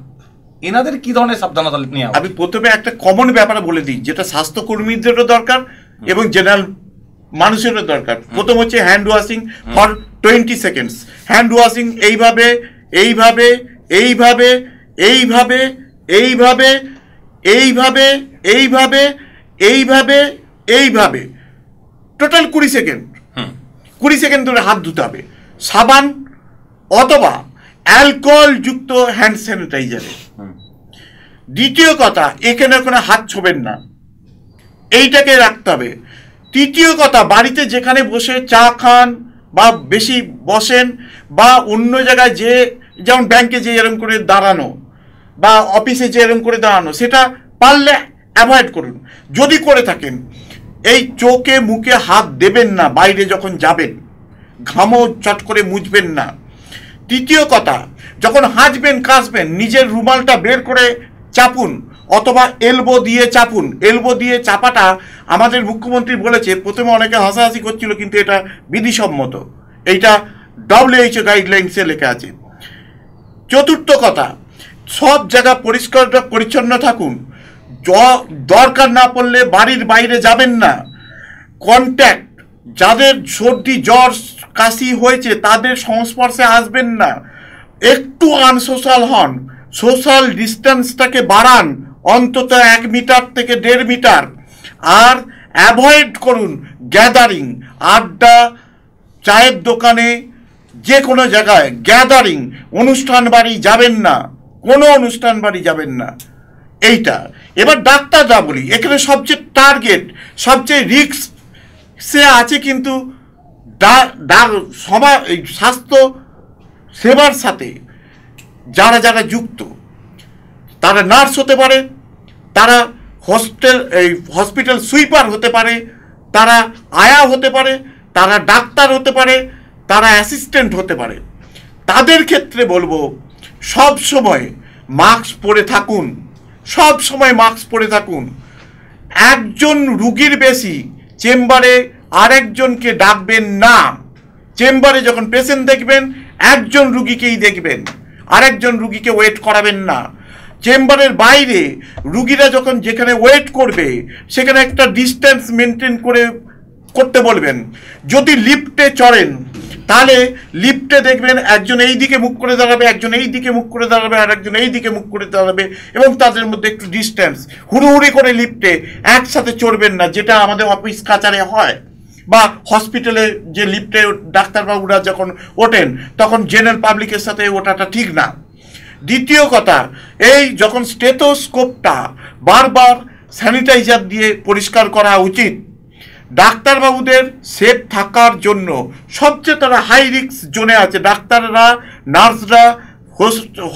এনাদের কি ধরনের সাবধানতা নেওয়া আমি প্রথমে একটা কমন ব্যাপার বলে দিই যেটা স্বাস্থ্যকর্মীদেরও দরকার এবং জেনারেল মানুষেরও দরকার। প্রথম হচ্ছে hand washing for twenty seconds hand washing এইভাবে এইভাবে এইভাবে এইভাবে এইভাবে এইভাবে এইভাবে এইভাবে এইভাবে। টোটাল কুড়ি সেকেন্ড হুম। কুড়ি সেকেন্ড ধরে হাত ধুতে হবে। সাবান অথবা অ্যালকোহল যুক্ত হ্যান্ড স্যানিটাইজারে দ্বিতীয় কথা, এখানে ওখানে হাত ছোবেন না। এইটাকে রাখতে হবে। তৃতীয় কথা, বাড়িতে যেখানে বসে চা খান বা বেশি বসেন বা অন্য জায়গায় যে, যেমন ব্যাংকে যে এরকম করে দাঁড়ানো বা অফিসে যে এরকম করে দাঁড়ানো, সেটা পারলে অ্যাভয়েড করুন। যদি করে থাকেন, এই চোখে মুখে হাত দেবেন না, বাইরে যখন যাবেন, ঘামও চট করে মুছবেন না। তৃতীয় কথা, যখন হাঁচবেন কাশবেন নিজের রুমালটা বের করে চাপুন, অথবা এলবো দিয়ে চাপুন। এলবো দিয়ে চাপাটা আমাদের মুখ্যমন্ত্রী বলেছে, প্রথমে অনেকে হাসাহাসি করছিল, কিন্তু এটা বিধিসম্মত। এইটা ডব্লিউএইচও গাইডলাইন্সে লেখা আছে। চতুর্থ কথা, সব জায়গা পরিষ্কার পরিচ্ছন্ন থাকুন। দরকার না পড়লে বাড়ির বাইরে যাবেন না। কন্ট্যাক্ট যাদের সর্দি, জ্বর, কাশি হয়েছে, তাদের সংস্পর্শে আসবেন না। একটু আনসোশ্যাল হন। সোশ্যাল ডিস্টেন্সটাকে বাড়ান, অন্তত এক মিটার থেকে দেড় মিটার, আর অ্যাভয়েড করুন গ্যাদারিং, আড্ডা, চায়ের দোকানে যে কোনো জায়গায় গ্যাদারিং, অনুষ্ঠান বাড়ি যাবেন না, কোনো অনুষ্ঠান বাড়ি যাবেন না। এইটা। এবার ডাক্তাররা বলি, এখানে সবচেয়ে টার্গেট, সবচেয়ে রিস্ক সে আছে কিন্তু এই স্বাস্থ্য সেবার সাথে। যারা যারা যুক্ত, তারা নার্স হতে পারে, তারা হস্টেল, এই হসপিটাল সুইপার হতে পারে, তারা আয়া হতে পারে, তারা ডাক্তার হতে পারে, তারা অ্যাসিস্ট্যান্ট হতে পারে। তাদের ক্ষেত্রে বলব, সব সময় মাস্ক পরে থাকুন, সব সময় মাস্ক পরে থাকুন। একজন রুগীর বেশি চেম্বারে আরেকজনকে ডাকবেন না। চেম্বারে যখন পেশেন্ট দেখবেন, একজন রুগীকেই দেখবেন। আরেকজন রুগীকে ওয়েট করাবেন না। চেম্বারের বাইরে রুগীরা যখন যেখানে ওয়েট করবে, সেখানে একটা ডিস্টেন্স মেনটেন করে করতে বলবেন। যদি লিফটে চড়েন, তাহলে লিফটে দেখবেন একজন এই দিকে মুখ করে দাঁড়াবে, একজন এই দিকে মুখ করে দাঁড়াবে, আর একজন এই দিকে মুখ করে দাঁড়াবে, এবং তাদের মধ্যে একটু ডিস্টেন্স। হুড়ুহুড়ি করে লিফটে একসাথে চড়বেন না, যেটা আমাদের অফিস কাচারে হয়। বা হসপিটালে যে লিফটে ডাক্তারবাবুরা যখন ওঠেন, তখন জেনারেল পাবলিকের সাথে ওঠাটা ঠিক না। দ্বিতীয় কথা, এই যখন স্টেথোস্কোপটা বারবার স্যানিটাইজার দিয়ে পরিষ্কার করা উচিত, ডাক্তারবাবুদের সেফ থাকার জন্য সবচেয়ে তারা হাই রিস্ক জোনে আছে। ডাক্তাররা, নার্সরা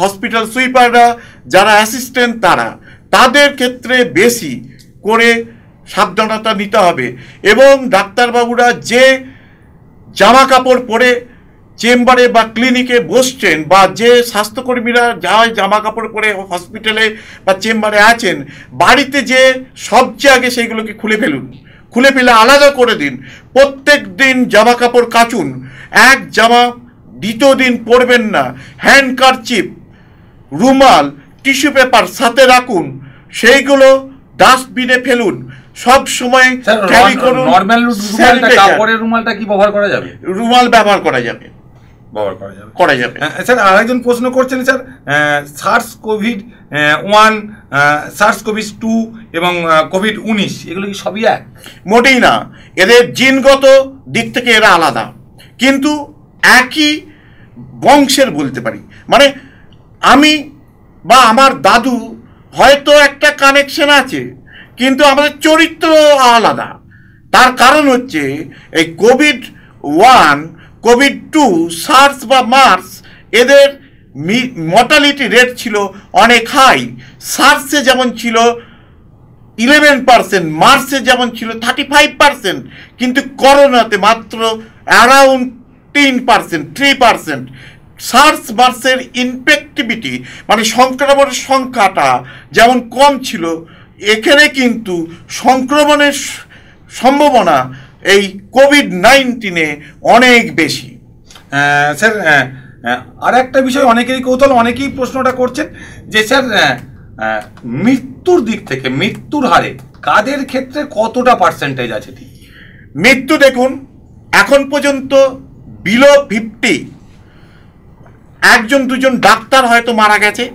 হসপিটাল সুইপাররা যারা অ্যাসিস্ট্যান্ট তারা, তাদের ক্ষেত্রে বেশি করে সাবধানতা নিতে হবে। এবং ডাক্তারবাবুরা যে জামা কাপড় পরে চেম্বারে বা ক্লিনিকে বসছেন বা যে স্বাস্থ্যকর্মীরা যা জামা কাপড় পরে হসপিটালে বা চেম্বারে আছেন, বাড়িতে যে সবচেয়ে আগে সেইগুলোকে খুলে ফেলুন। খুলে ফেলে আলাদা করে দিন। প্রত্যেক দিন জামা কাপড় কাচুন। এক জামা দ্বিতীয় দিন পরবেন না। হ্যান্ড কারচিপ রুমাল, টিস্যু পেপার সাথে রাখুন। সেইগুলো ডাস্টবিনে ফেলুন। সব সময় ক্যারি করুন নর্মাল রুমালটা কাপড়ের রুমালটা কি ব্যবহার করা যাবে? রুমাল ব্যবহার করা যাবে। ব্যবহার করা যাবে। করা যাবে। আহ, স্যার আরেকজন প্রশ্ন করছেন sir SARS COVID one SARS COVID two এবং কোভিড উনিশ এগুলো কি সবই এক? মোটেই না। এদের জিনগত দিক থেকে এরা আলাদা। কিন্তু একই বংশের বলতে পারি। মানে আমি বা আমার দাদু হয়তো একটা কানেকশন আছে কিন্তু আমাদের চরিত্র আলাদা। তার কারণ হচ্ছে এই COVID one, COVID two, SARS বা মার্স, এদের মর্টালিটি রেট ছিল অনেক হাই। সার্সে যেমন ছিল ইলেভেন পার্সেন্ট মার্চে যেমন ছিল থার্টি ফাইভ পার্সেন্ট, কিন্তু করোনাতে মাত্র অ্যারাউন্ড তিন পার্সেন্ট, থ্রি পার্সেন্ট। সার্স, মার্সের ইনফেক্টিভিটি মানে সংক্রমণের সংখ্যাটা যেমন কম ছিল এখানে কিন্তু সংক্রমণের সম্ভাবনা এই কোভিড নাইন্টিনে অনেক বেশি। স্যার আর একটা বিষয় অনেকেরই কৌতল অনেকেই প্রশ্নটা করছেন যে স্যার মৃত্যুর দিক থেকে মৃত্যুর হারে কাদের ক্ষেত্রে কতটা পার্সেন্টেজ আছে মৃত্যু দেখুন এখন পর্যন্ত বিলো ফিফটি একজন দুজন ডাক্তার হয়তো মারা গেছে।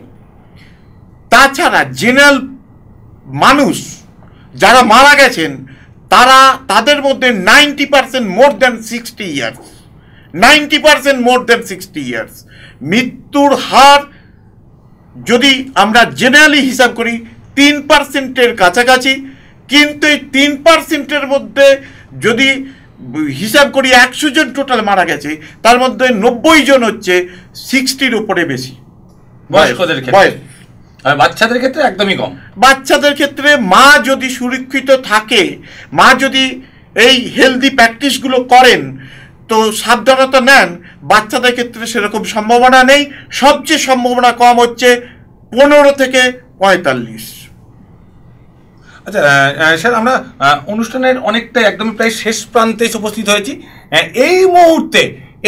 তাছাড়া জেনারেল মানুষ যারা মারা গেছেন তারা তাদের মধ্যে ninety percent more than sixty years ninety percent more than sixty years মৃত্যুর হার যদি আমরা জেনারেলি হিসাব করি তিন পার্সেন্টের কাছাকাছি। কিন্তু এই তিন পার্সেন্টের মধ্যে যদি হিসাব করি একশো জন টোটাল মারা গেছে তার মধ্যে নব্বই জন হচ্ছে সিক্সটির উপরে বেশি। বয়স্কদের বয়স। বাচ্চাদের ক্ষেত্রে একদমই কম। বাচ্চাদের ক্ষেত্রে মা যদি সুরক্ষিত থাকে মা যদি এই হেলদি প্র্যাকটিসগুলো করেন তো সাবধানতা নেন। বাচ্চাদের ক্ষেত্রে সেরকম সম্ভাবনা নেই। সবচেয়ে সম্ভাবনা কম হচ্ছে পনেরো থেকে পঁয়তাল্লিশ। আচ্ছা স্যার আমরা অনুষ্ঠানের অনেকটা একদম প্রায় শেষ প্রান্তে এসে উপস্থিত হয়েছি। এই মুহূর্তে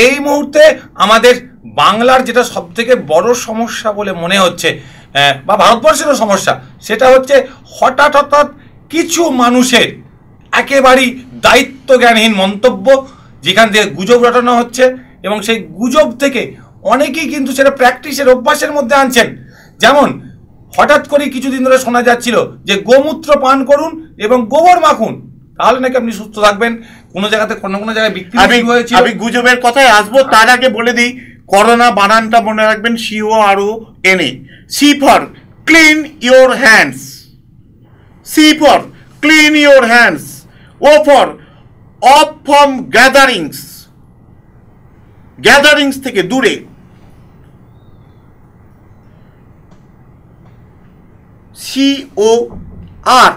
এই মুহূর্তে আমাদের বাংলার যেটা সব থেকে বড় সমস্যা বলে মনে হচ্ছে বা ভারতবর্ষেরও সমস্যা। সেটা হচ্ছে হঠাৎ হঠাৎ কিছু মানুষের একেবারেই দায়িত্ব জ্ঞানহীন মন্তব্য যেখান থেকে গুজব রটানো হচ্ছে এবং সেই গুজব থেকে অনেকেই কিন্তু সেটা প্র্যাকটিসের অভ্যাসের মধ্যে আনছেন। যেমন হঠাৎ করে কিছুদিন ধরে শোনা যাচ্ছিল যে গোমূত্র পান করুন এবং গোবর মাখুন। তাহলে নাকি আপনি সুস্থ থাকবেন। কোনো জায়গাতে কোনো কোনো জায়গায় বিক্রি হয়েছে আমি গুজবের কথায় আসব তার আগে বলে দিই করোনা বানানটা মনে রাখবেন C O R O N C for clean your hands C for clean your hands O for off from gatherings gatherings থেকে দূরে। C O R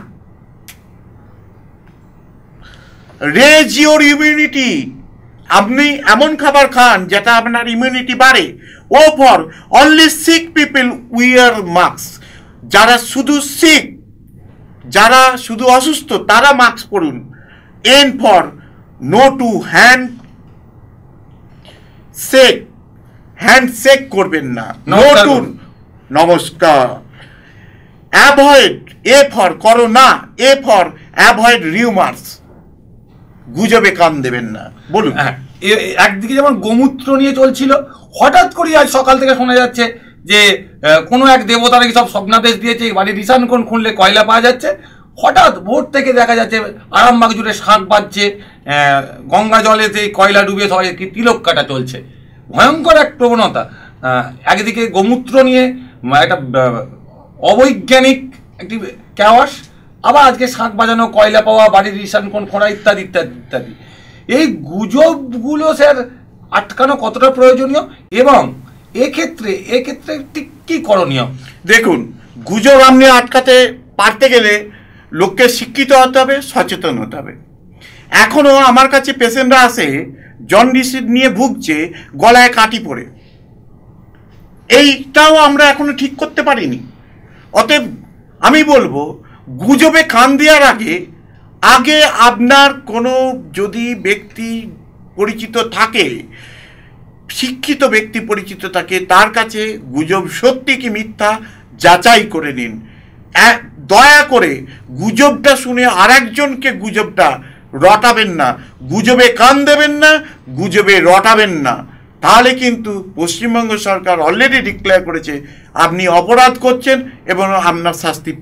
raise your immunity আপনি এমন খাবার খান যেটা আপনার ইমিউনিটি বাড়ে। O for only sick people wear mask যারা শুধু সিক যারা শুধু অসুস্থ তারা মাস্ক পরুন। N for no to hand shake hand shake করবেন না। No to. নমস্কার। অ্যাভয়েড এ ফর করো না এ ফর অ্যাভয়েড রিউমার্স গুজবে কান দেবেন না। বলুন। হ্যাঁ একদিকে যেমন গোমূত্র নিয়ে চলছিল, হঠাৎ করে আজ সকাল থেকে শোনা যাচ্ছে যে কোনো এক দেবতা নাকি সব স্বপ্নাদেশ দিয়েছে বাড়ির রিসান কোন খুললে কয়লা পাওয়া যাচ্ছে। হঠাৎ ভোর থেকে দেখা যাচ্ছে আরামবাগ জুড়ে শাঁখ বাজছে গঙ্গা জলেতে কয়লা ডুবে সবাই কি তিলক কাটা চলছে। ভয়ঙ্কর এক প্রবণতা। একদিকে গোমূত্র নিয়ে একটা অবৈজ্ঞানিক একটি ক্যাওয়াস আবার আজকে শাঁখ বাজানো, কয়লা পাওয়া, বাড়ির রিসান কোন খোঁড়া ইত্যাদি ইত্যাদি ইত্যাদি। এই গুজবগুলো স্যার আটকানো কতটা প্রয়োজনীয়? এবং এক্ষেত্রে এক্ষেত্রে ঠিক কী করণীয়? দেখুন, গুজব আপনি আটকাতে পারতে গেলে লোককে শিক্ষিত হতে হবে, সচেতন হতে হবে। এখনও আমার কাছে পেশেন্টরা আসে জন্ডিস নিয়ে ভুগছে, গলায় কাটি পড়ে এইটাও আমরা এখনও ঠিক করতে পারিনি। অতএব আমি বলব, গুজবে কান দেওয়ার আগে আগে আপনার কোনো যদি ব্যক্তি পরিচিত থাকে, শিক্ষিত ব্যক্তি পরিচিত থাকে, তার কাছে গুজব সত্যি কি মিথ্যা, যাচাই করে নিন। দয়া করে গুজবটা শুনে আরেকজনকে গুজবটা রটাবেন না। গুজবে কান দেবেন না, গুজবে রটাবেন না। তাহলে কিন্তু পশ্চিমবঙ্গ সরকার অলরেডি ডিক্লেয়ার করেছে, আপনি অপরাধ করছেন এবং আপনার শাস্তি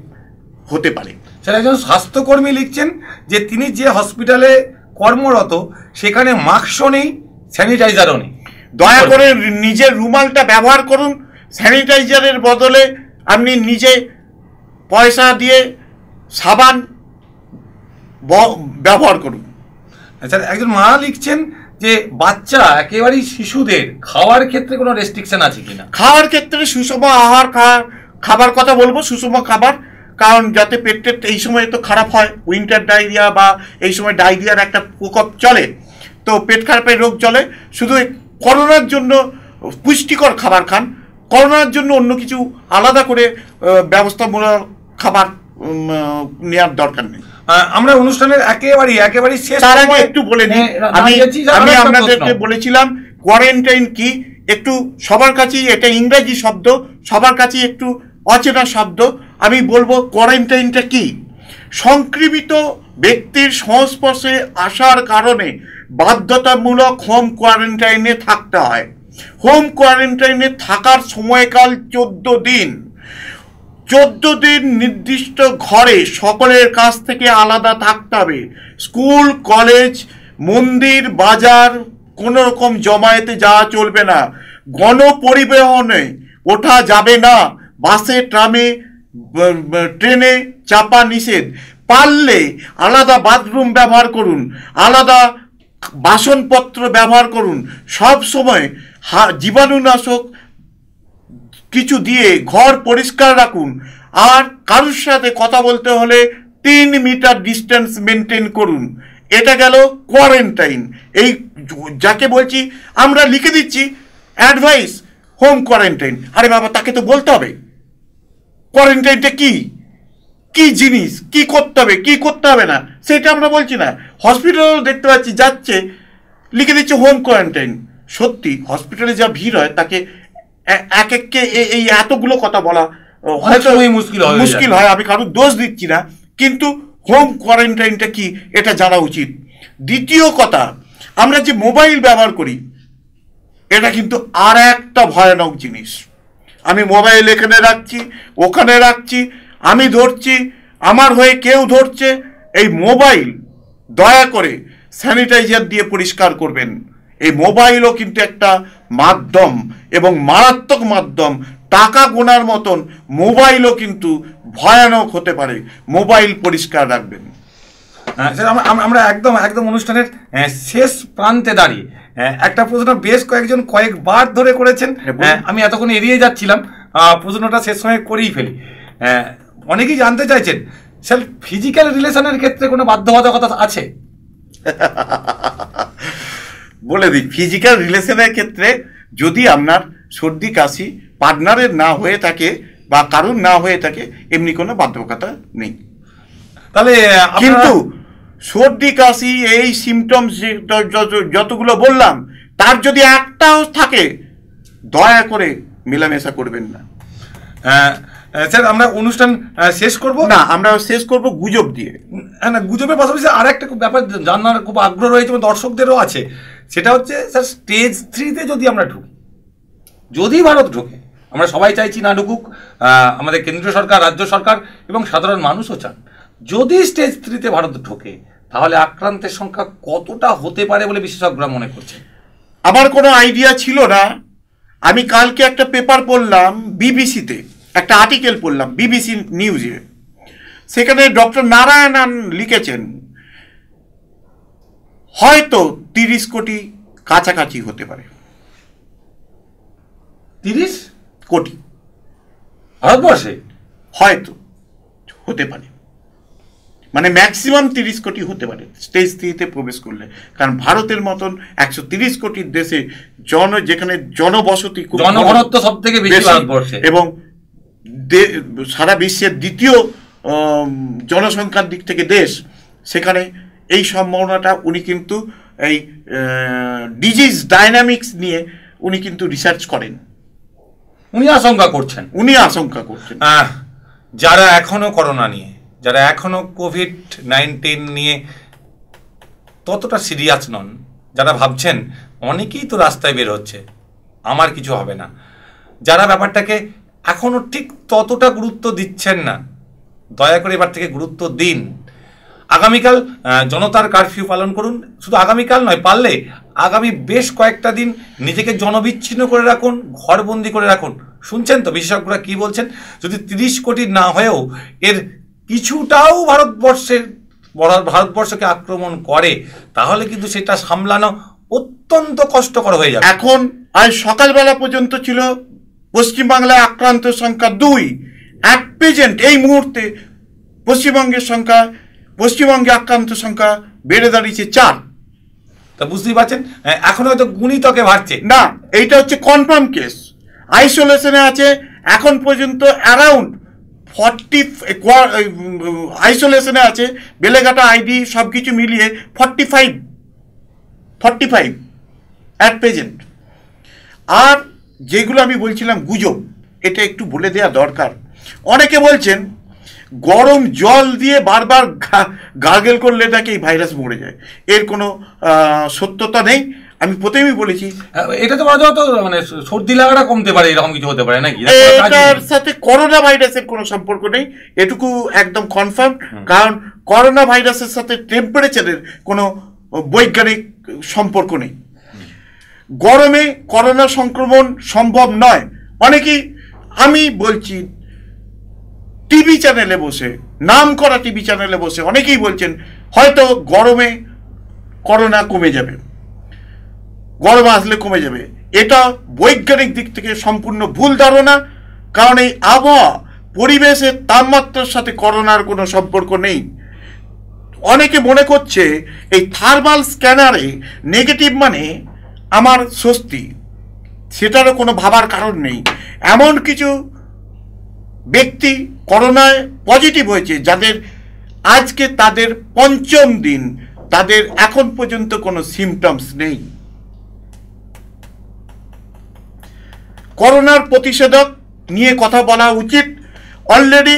হতে পারে। স্যার একজন স্বাস্থ্যকর্মী লিখছেন যে তিনি যে হসপিটালে কর্মরত সেখানে মাস্কও নেই স্যানিটাইজারও নেই। দয়া করে নিজের রুমালটা ব্যবহার করুন স্যানিটাইজারের বদলে আপনি নিজে পয়সা দিয়ে সাবান ব্যবহার করুন। আচ্ছা একজন মা লিখছেন যে বাচ্চা একেবারেই শিশুদের খাওয়ার ক্ষেত্রে কোনো রেস্ট্রিকশন আছে কিনা? খাওয়ার ক্ষেত্রে সুষম আহার খাওয়ার খাবার কথা বলব সুষম খাবার কারণ যাতে পেট টেট এই সময় তো খারাপ হয় উইন্টার ডায়রিয়া বা এই সময় ডায়রিয়ার একটা প্রকোপ চলে তো পেট খারাপের রোগ চলে শুধু করোনার জন্য পুষ্টিকর খাবার খান করোনার জন্য অন্য কিছু আলাদা করে ব্যবস্থামূলক খাবার নেওয়ার দরকার নেই। আমরা অনুষ্ঠানের একেবারেই একেবারেই শেষ তার আগে একটু বলে নিই হ্যাঁ, আমি আমি আপনাদেরকে বলেছিলাম কোয়ারেন্টাইন কি? একটু সবার কাছেই এটা ইংরেজি শব্দ সবার কাছেই একটু অচেনা শব্দ। আমি বলব কোয়ারেন্টাইনটা কি? সংক্রমিত ব্যক্তির সংস্পর্শে আসার কারণে বাধ্যতামূলক হোম কোয়ারেন্টাইনে থাকতে হয়। হোম কোয়ারেন্টাইনে থাকার সময়কাল চোদ্দ দিন। চোদ্দ দিন নির্দিষ্ট ঘরে সকলের কাছ থেকে আলাদা থাকতে হবে। স্কুল, কলেজ, মন্দির, বাজার, কোনো রকম জমায়েতে যাওয়া চলবে না। গণপরিবহনে ওঠা যাবে না। বাসে, ট্রামে ট্রেনে চাপা নিষেধ। পারলে আলাদা বাথরুম ব্যবহার করুন, আলাদা বাসনপত্র ব্যবহার করুন। সব সময় হা- জীবাণুনাশক কিছু দিয়ে ঘর পরিষ্কার রাখুন। আর কারোর সাথে কথা বলতে হলে তিন মিটার ডিস্টেন্স মেনটেন করুন। এটা গেল কোয়ারেন্টাইন এই যাকে বলছি, আমরা লিখে দিচ্ছি অ্যাডভাইস হোম কোয়ারেন্টাইন আরে বাবা, তাকে তো বলতে হবে। কোয়ারেন্টাইনটা কি? কি জিনিস? কি করতে হবে? কি করতে হবে না? সেটা আমরা বলছি না। হসপিটালও দেখতে পাচ্ছি যাচ্ছে লিখে দিচ্ছে হোম কোয়ারেন্টাইন সত্যি হসপিটালে যা ভিড় হয় তাকে এক এককে এই এতগুলো কথা বলা হয়তো মুশকিল হয় মুশকিল হয় আমি কারোর দোষ দিচ্ছি না। কিন্তু হোম কোয়ারেন্টাইনটা কি এটা জানা উচিত। দ্বিতীয় কথা আমরা যে মোবাইল ব্যবহার করি এটা কিন্তু আর একটা ভয়ানক জিনিস। আমি মোবাইল এখানে রাখছি, ওখানে রাখছি, আমি ধরছি, আমার হয়ে কেউ ধরছে, এই মোবাইল দয়া করে স্যানিটাইজার দিয়ে পরিষ্কার করবেন। এই মোবাইলও কিন্তু একটা মাধ্যম এবং মারাত্মক মাধ্যম, টাকা গোনার মতন মোবাইলও কিন্তু ভয়ানক হতে পারে। মোবাইল পরিষ্কার রাখবেন। আমরা একদম একদম অনুষ্ঠানের শেষ প্রান্তে দাঁড়িয়ে। একটা প্রশ্ন বেশ কয়েকজন কয়েকবার ধরে করেছেন। হ্যাঁ, আমি এতক্ষণ এড়িয়ে যাচ্ছিলাম প্রশ্নটা শেষ সময় করেই ফেলি। অনেকেই জানতে চাইছেন স্যার ফিজিক্যাল রিলেশনের ক্ষেত্রে কোনো বাধ্যবাধকতা আছে? (laughs) বলে দিই ফিজিক্যাল রিলেশনের ক্ষেত্রে যদি আপনার সর্দি কাশি পার্টনারের না হয়ে থাকে বা কারুর না হয়ে থাকে এমনি কোনো বাধ্যকতা নেই। তাহলে কিন্তু সর্দি কাশি এই সিমটমস যতগুলো বললাম তার যদি একটাও থাকে দয়া করে মেলামেশা করবেন না। স্যার আমরা অনুষ্ঠান শেষ করব? না আমরা শেষ করব গুজব দিয়ে। হ্যাঁ না গুজবের পাশাপাশি আর একটা ব্যাপার জানার খুব আগ্রহ রয়েছে এবং দর্শকদেরও আছে। সেটা হচ্ছে স্যার স্টেজ থ্রিতে যদি আমরা ঢুকি যদি ভারত ঢোকে আমরা সবাই চাইছি না ঢুকুক আমাদের কেন্দ্রীয় সরকার রাজ্য সরকার এবং সাধারণ মানুষও চান। যদি স্টেজ থ্রিতে ভারত ঢোকে তাহলে আক্রান্তের সংখ্যা কতটা হতে পারে বলে বিশেষজ্ঞরা মনে করছে আমার কোনো আইডিয়া ছিল না। আমি কালকে একটা পেপার পড়লাম বিবিসিতে একটা আর্টিকেল পড়লাম বিবিসি নিউজে। সেখানে ডক্টর নারায়ণন লিখেছেন হয়তো তিরিশ কোটি কাছাকাছি হতে পারে। তিরিশ? কোটি। ভারতবর্ষে? হয়তো হতে পারে। মানে ম্যাক্সিমাম তিরিশ কোটি হতে পারে। স্টেজ থ্রিতে প্রবেশ করলে। কারণ ভারতের মতন একশো তিরিশ কোটির দেশে জন যেখানে জনবসতি জনঘনত্ব সব থেকে বেশি এবং সারা বিশ্বের দ্বিতীয় জনসংখ্যার দিক থেকে দেশ সেখানে এই সম্ভাবনাটা উনি কিন্তু এই ডিজিজ ডাইনামিক্স নিয়ে উনি কিন্তু রিসার্চ করেন। উনি আশঙ্কা করছেন। উনি আশঙ্কা করছেন। যারা এখনও করোনা নিয়ে যারা এখনও কোভিড নাইন্টিন নিয়ে ততটা সিরিয়াস নন, যারা ভাবছেন, অনেকেই তো রাস্তায় বের হচ্ছে, আমার কিছু হবে না। যারা ব্যাপারটাকে এখনও ঠিক ততটা গুরুত্ব দিচ্ছেন না, দয়া করে এবার থেকে গুরুত্ব দিন। আগামীকাল জনতার কারফিউ পালন করুন। শুধু আগামীকাল নয়, পারলে আগামী বেশ কয়েকটা দিন নিজেকে জনবিচ্ছিন্ন করে রাখুন, ঘরবন্দি করে রাখুন। শুনছেন তো বিশেষজ্ঞরা কি বলছেন? যদি তিরিশ কোটি না হয়েও এর কিছুটাও ভারতবর্ষের ভারতবর্ষকে আক্রমণ করে তাহলে কিন্তু সেটা সামলানো অত্যন্ত কষ্টকর হয়ে যাবে। এখন আজ সকালবেলা পর্যন্ত ছিল পশ্চিমবাংলায় আক্রান্ত সংখ্যা দুই। অ্যাট প্রেজেন্ট এই মুহূর্তে পশ্চিমবঙ্গের সংখ্যা পশ্চিমবঙ্গে আক্রান্ত সংখ্যা বেড়ে দাঁড়িয়েছে চার। তা বুঝতেই পারছেন? এখন হয়তো গুণিতকে ভারছে না এইটা হচ্ছে কনফার্ম কেস আইসোলেশনে আছে এখন পর্যন্ত অ্যারাউন্ড ফর্টি আইসোলেশনে আছে, বেলেঘাটা আইডি সব কিছু মিলিয়ে forty five forty five at present আর যেগুলো আমি বলছিলাম গুজব, এটা একটু বলে দেওয়া দরকার। অনেকে বলছেন, গরম জল দিয়ে বারবার গার্গেল করলে নাকি এই ভাইরাস মরে যায়। এর কোনো সত্যতা নেই। আমি প্রথমেই বলেছি। এটা তো বলা তো মানে সর্দি লাগাটা কমতে পারে এরকম কিছু হতে পারে নাকি? এটার সাথে করোনা ভাইরাসের কোনো সম্পর্ক নেই এটুকু একদম কনফার্ম কারণ করোনা ভাইরাসের সাথে টেম্পারেচারের কোনো বৈজ্ঞানিক সম্পর্ক নেই। গরমে করোনা সংক্রমণ সম্ভব নয়। অনেকেই আমি বলছি টিভি চ্যানেলে বসে নাম করা টিভি চ্যানেলে বসে অনেকেই বলছেন হয়তো গরমে করোনা কমে যাবে। গরম আসলে কমে যাবে। এটা বৈজ্ঞানিক দিক থেকে সম্পূর্ণ ভুল ধারণা, কারণ এই আবহাওয়া পরিবেশের তাপমাত্রার সাথে করোনার কোনো সম্পর্ক নেই। অনেকে মনে করছে এই থার্মাল স্ক্যানারে নেগেটিভ মানে আমার স্বস্তি। সেটারও কোনো ভাবার কারণ নেই। এমন কিছু ব্যক্তি করোনায় পজিটিভ হয়েছে, যাদের আজকে তাদের পঞ্চম দিন, তাদের এখন পর্যন্ত কোনো সিমটমস নেই। করোনার প্রতিষেধক নিয়ে কথা বলা উচিত। অলরেডি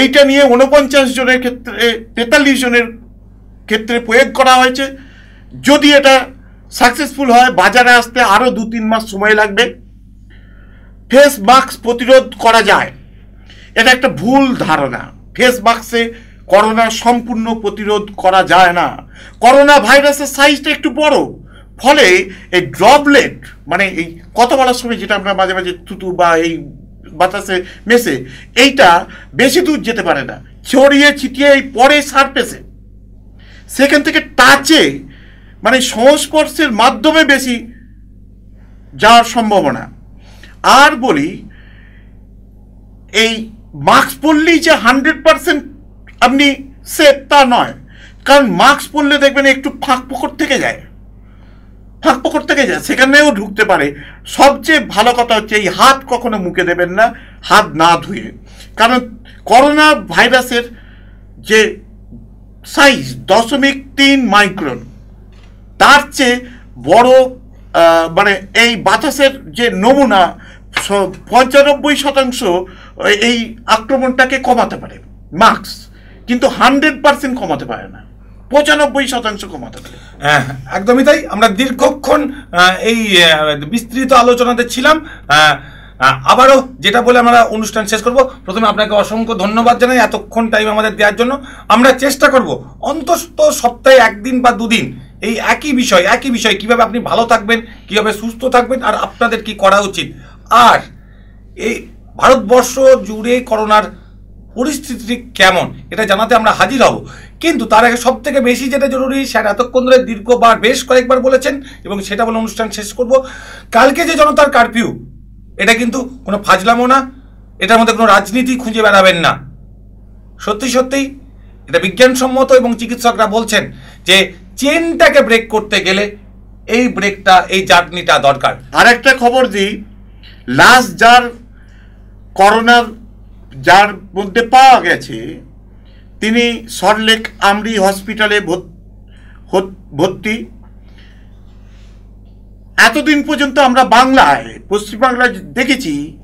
এইটা নিয়ে উনপঞ্চাশ জনের ক্ষেত্রে, তেতাল্লিশ জনের ক্ষেত্রে প্রয়োগ করা হয়েছে। যদি এটা সাকসেসফুল হয়, বাজারে আসতে আরও দু তিন মাস সময় লাগবে। ফেস মাস্ক প্রতিরোধ করা যায়। এটা একটা ভুল ধারণা। ফেস মাস্কে করোনা সম্পূর্ণ প্রতিরোধ করা যায় না। করোনা ভাইরাসের সাইজটা একটু বড়। ফলে এই ড্রপলেট মানে এই কত বলার সময় যেটা আমরা মাঝে মাঝে থুতু বা এই বাতাসে মেশে, এইটা বেশি দূর যেতে পারে না। ছড়িয়ে ছিটিয়ে এই পরে সারফেসে সেখান থেকে টাচে মানে সংস্পর্শের মাধ্যমে বেশি যাওয়ার সম্ভাবনা। আর বলি, এই মাস্ক পরলেই যে হান্ড্রেড পার্সেন্ট আপনি সেফ তা নয়। কারণ মাস্ক পরলে দেখবেন একটু ফাঁক ফোকর থেকে যায়। ফাঁক ফোকর থেকে যায় সেখানেও ঢুকতে পারে। সবচেয়ে ভালো কথা হচ্ছে, এই হাত কখনো মুখে দেবেন না, হাত না ধুয়ে। কারণ করোনা ভাইরাসের যে সাইজ, দশমিক তিন মাইক্রন, তার চেয়ে বড় মানে এই বাতাসের যে নমুনা পঁচানব্বই শতাংশ এই আক্রমণটাকে কমাতে পারে মাস্ক কিন্তু হান্ড্রেড পার্সেন্ট কমাতে পারে না। পঁচানব্বই শতাংশ কমাতে পারে হ্যাঁ, একদমই তাই। আমরা দীর্ঘক্ষণ এই বিস্তৃত আলোচনাতে ছিলাম। আবারও যেটা বলে আমরা অনুষ্ঠান শেষ করব প্রথমে আপনাকে অসংখ্য ধন্যবাদ জানাই এতক্ষণ টাইম আমাদের দেওয়ার জন্য। আমরা চেষ্টা করব অন্তত সপ্তাহে একদিন বা দুদিন এই একই বিষয় একই বিষয় কীভাবে আপনি ভালো থাকবেন কীভাবে সুস্থ থাকবেন আর আপনাদের কি করা উচিত। আর এই ভারতবর্ষ জুড়ে করোনার পরিস্থিতি কেমন এটা জানাতে আমরা হাজির হব। কিন্তু তার আগে সব থেকে বেশি যেটা জরুরি সেটা এতক্ষণ ধরে দীর্ঘবার বেশ কয়েকবার বলেছেন এবং সেটা বলে অনুষ্ঠান শেষ করব। কালকে যে জনতার কারফিউ এটা কিন্তু কোনো ফাজলামো না, এটার মধ্যে কোনো রাজনীতি খুঁজে বেড়াবেন না। সত্যি সত্যি, এটা বিজ্ঞানসম্মত এবং চিকিৎসকরা বলছেন যে চেনটাকে ব্রেক করতে গেলে এই ব্রেকটা এই জার্নিটা দরকার। আর একটা খবর দিই লাস্ট যার করোনার, যার মধ্যে পাওয়া গেছে তিনি সল্টলেক আমরি হসপিটালে ভর্ত- এতদিন পর্যন্ত আমরা বাংলায় পশ্চিমবাংলায় দেখেছি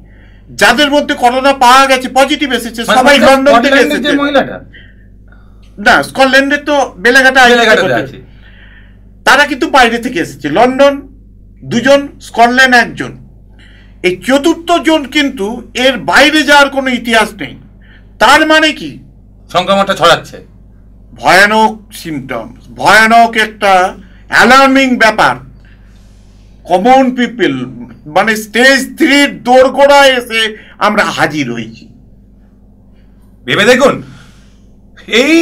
যাদের মধ্যে করোনা পাওয়া গেছে পজিটিভ এসেছে সবাই লন্ডন থেকে এসেছে। না স্কটল্যান্ডের তো বেলেঘাটা তারা কিন্তু বাইরে থেকে এসেছে। লন্ডন দুজন স্কটল্যান্ড একজন। এই চতুর্থ জন কিন্তু এর বাইরে যাওয়ার কোনো ইতিহাস নেই। তার মানে কি? সংক্রমণটা ছড়াচ্ছে। ভয়ানক সিমটম ভয়ানক একটা অ্যালার্মিং ব্যাপার। কমন পিপল মানে স্টেজ থ্রির দোরগোড়ায় এসে আমরা হাজির হয়েছি। ভেবে দেখুন এই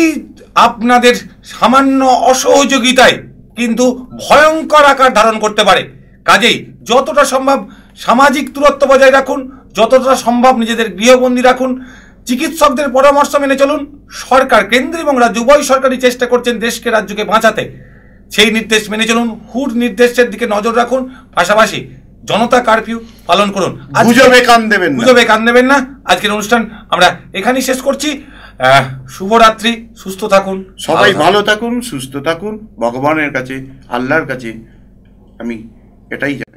আপনাদের সামান্য অসহযোগিতায় কিন্তু ভয়ঙ্কর আকার ধারণ করতে পারে। কাজেই যতটা সম্ভব সামাজিক দূরত্ব বজায় রাখুন যতটা সম্ভব নিজেদের গৃহবন্দী রাখুন চিকিৎসকদের পরামর্শ মেনে চলুন। সরকার কেন্দ্র এবং রাজ্য উভয় সরকারি চেষ্টা করছেন দেশকে রাজ্যকে বাঁচাতে। সেই নির্দেশ মেনে চলুন। হুট নির্দেশের দিকে নজর রাখুন। পাশাপাশি জনতা কারফিউ পালন করুন। গুজবে কান দেবেন না। গুজবে কান দেবেন না। আজকের অনুষ্ঠান আমরা এখানেই শেষ করছি। আহ, শুভরাত্রি। সুস্থ থাকুন। সবাই ভালো থাকুন। সুস্থ থাকুন। ভগবানের কাছে আল্লাহর কাছে আমি এটাই জানি।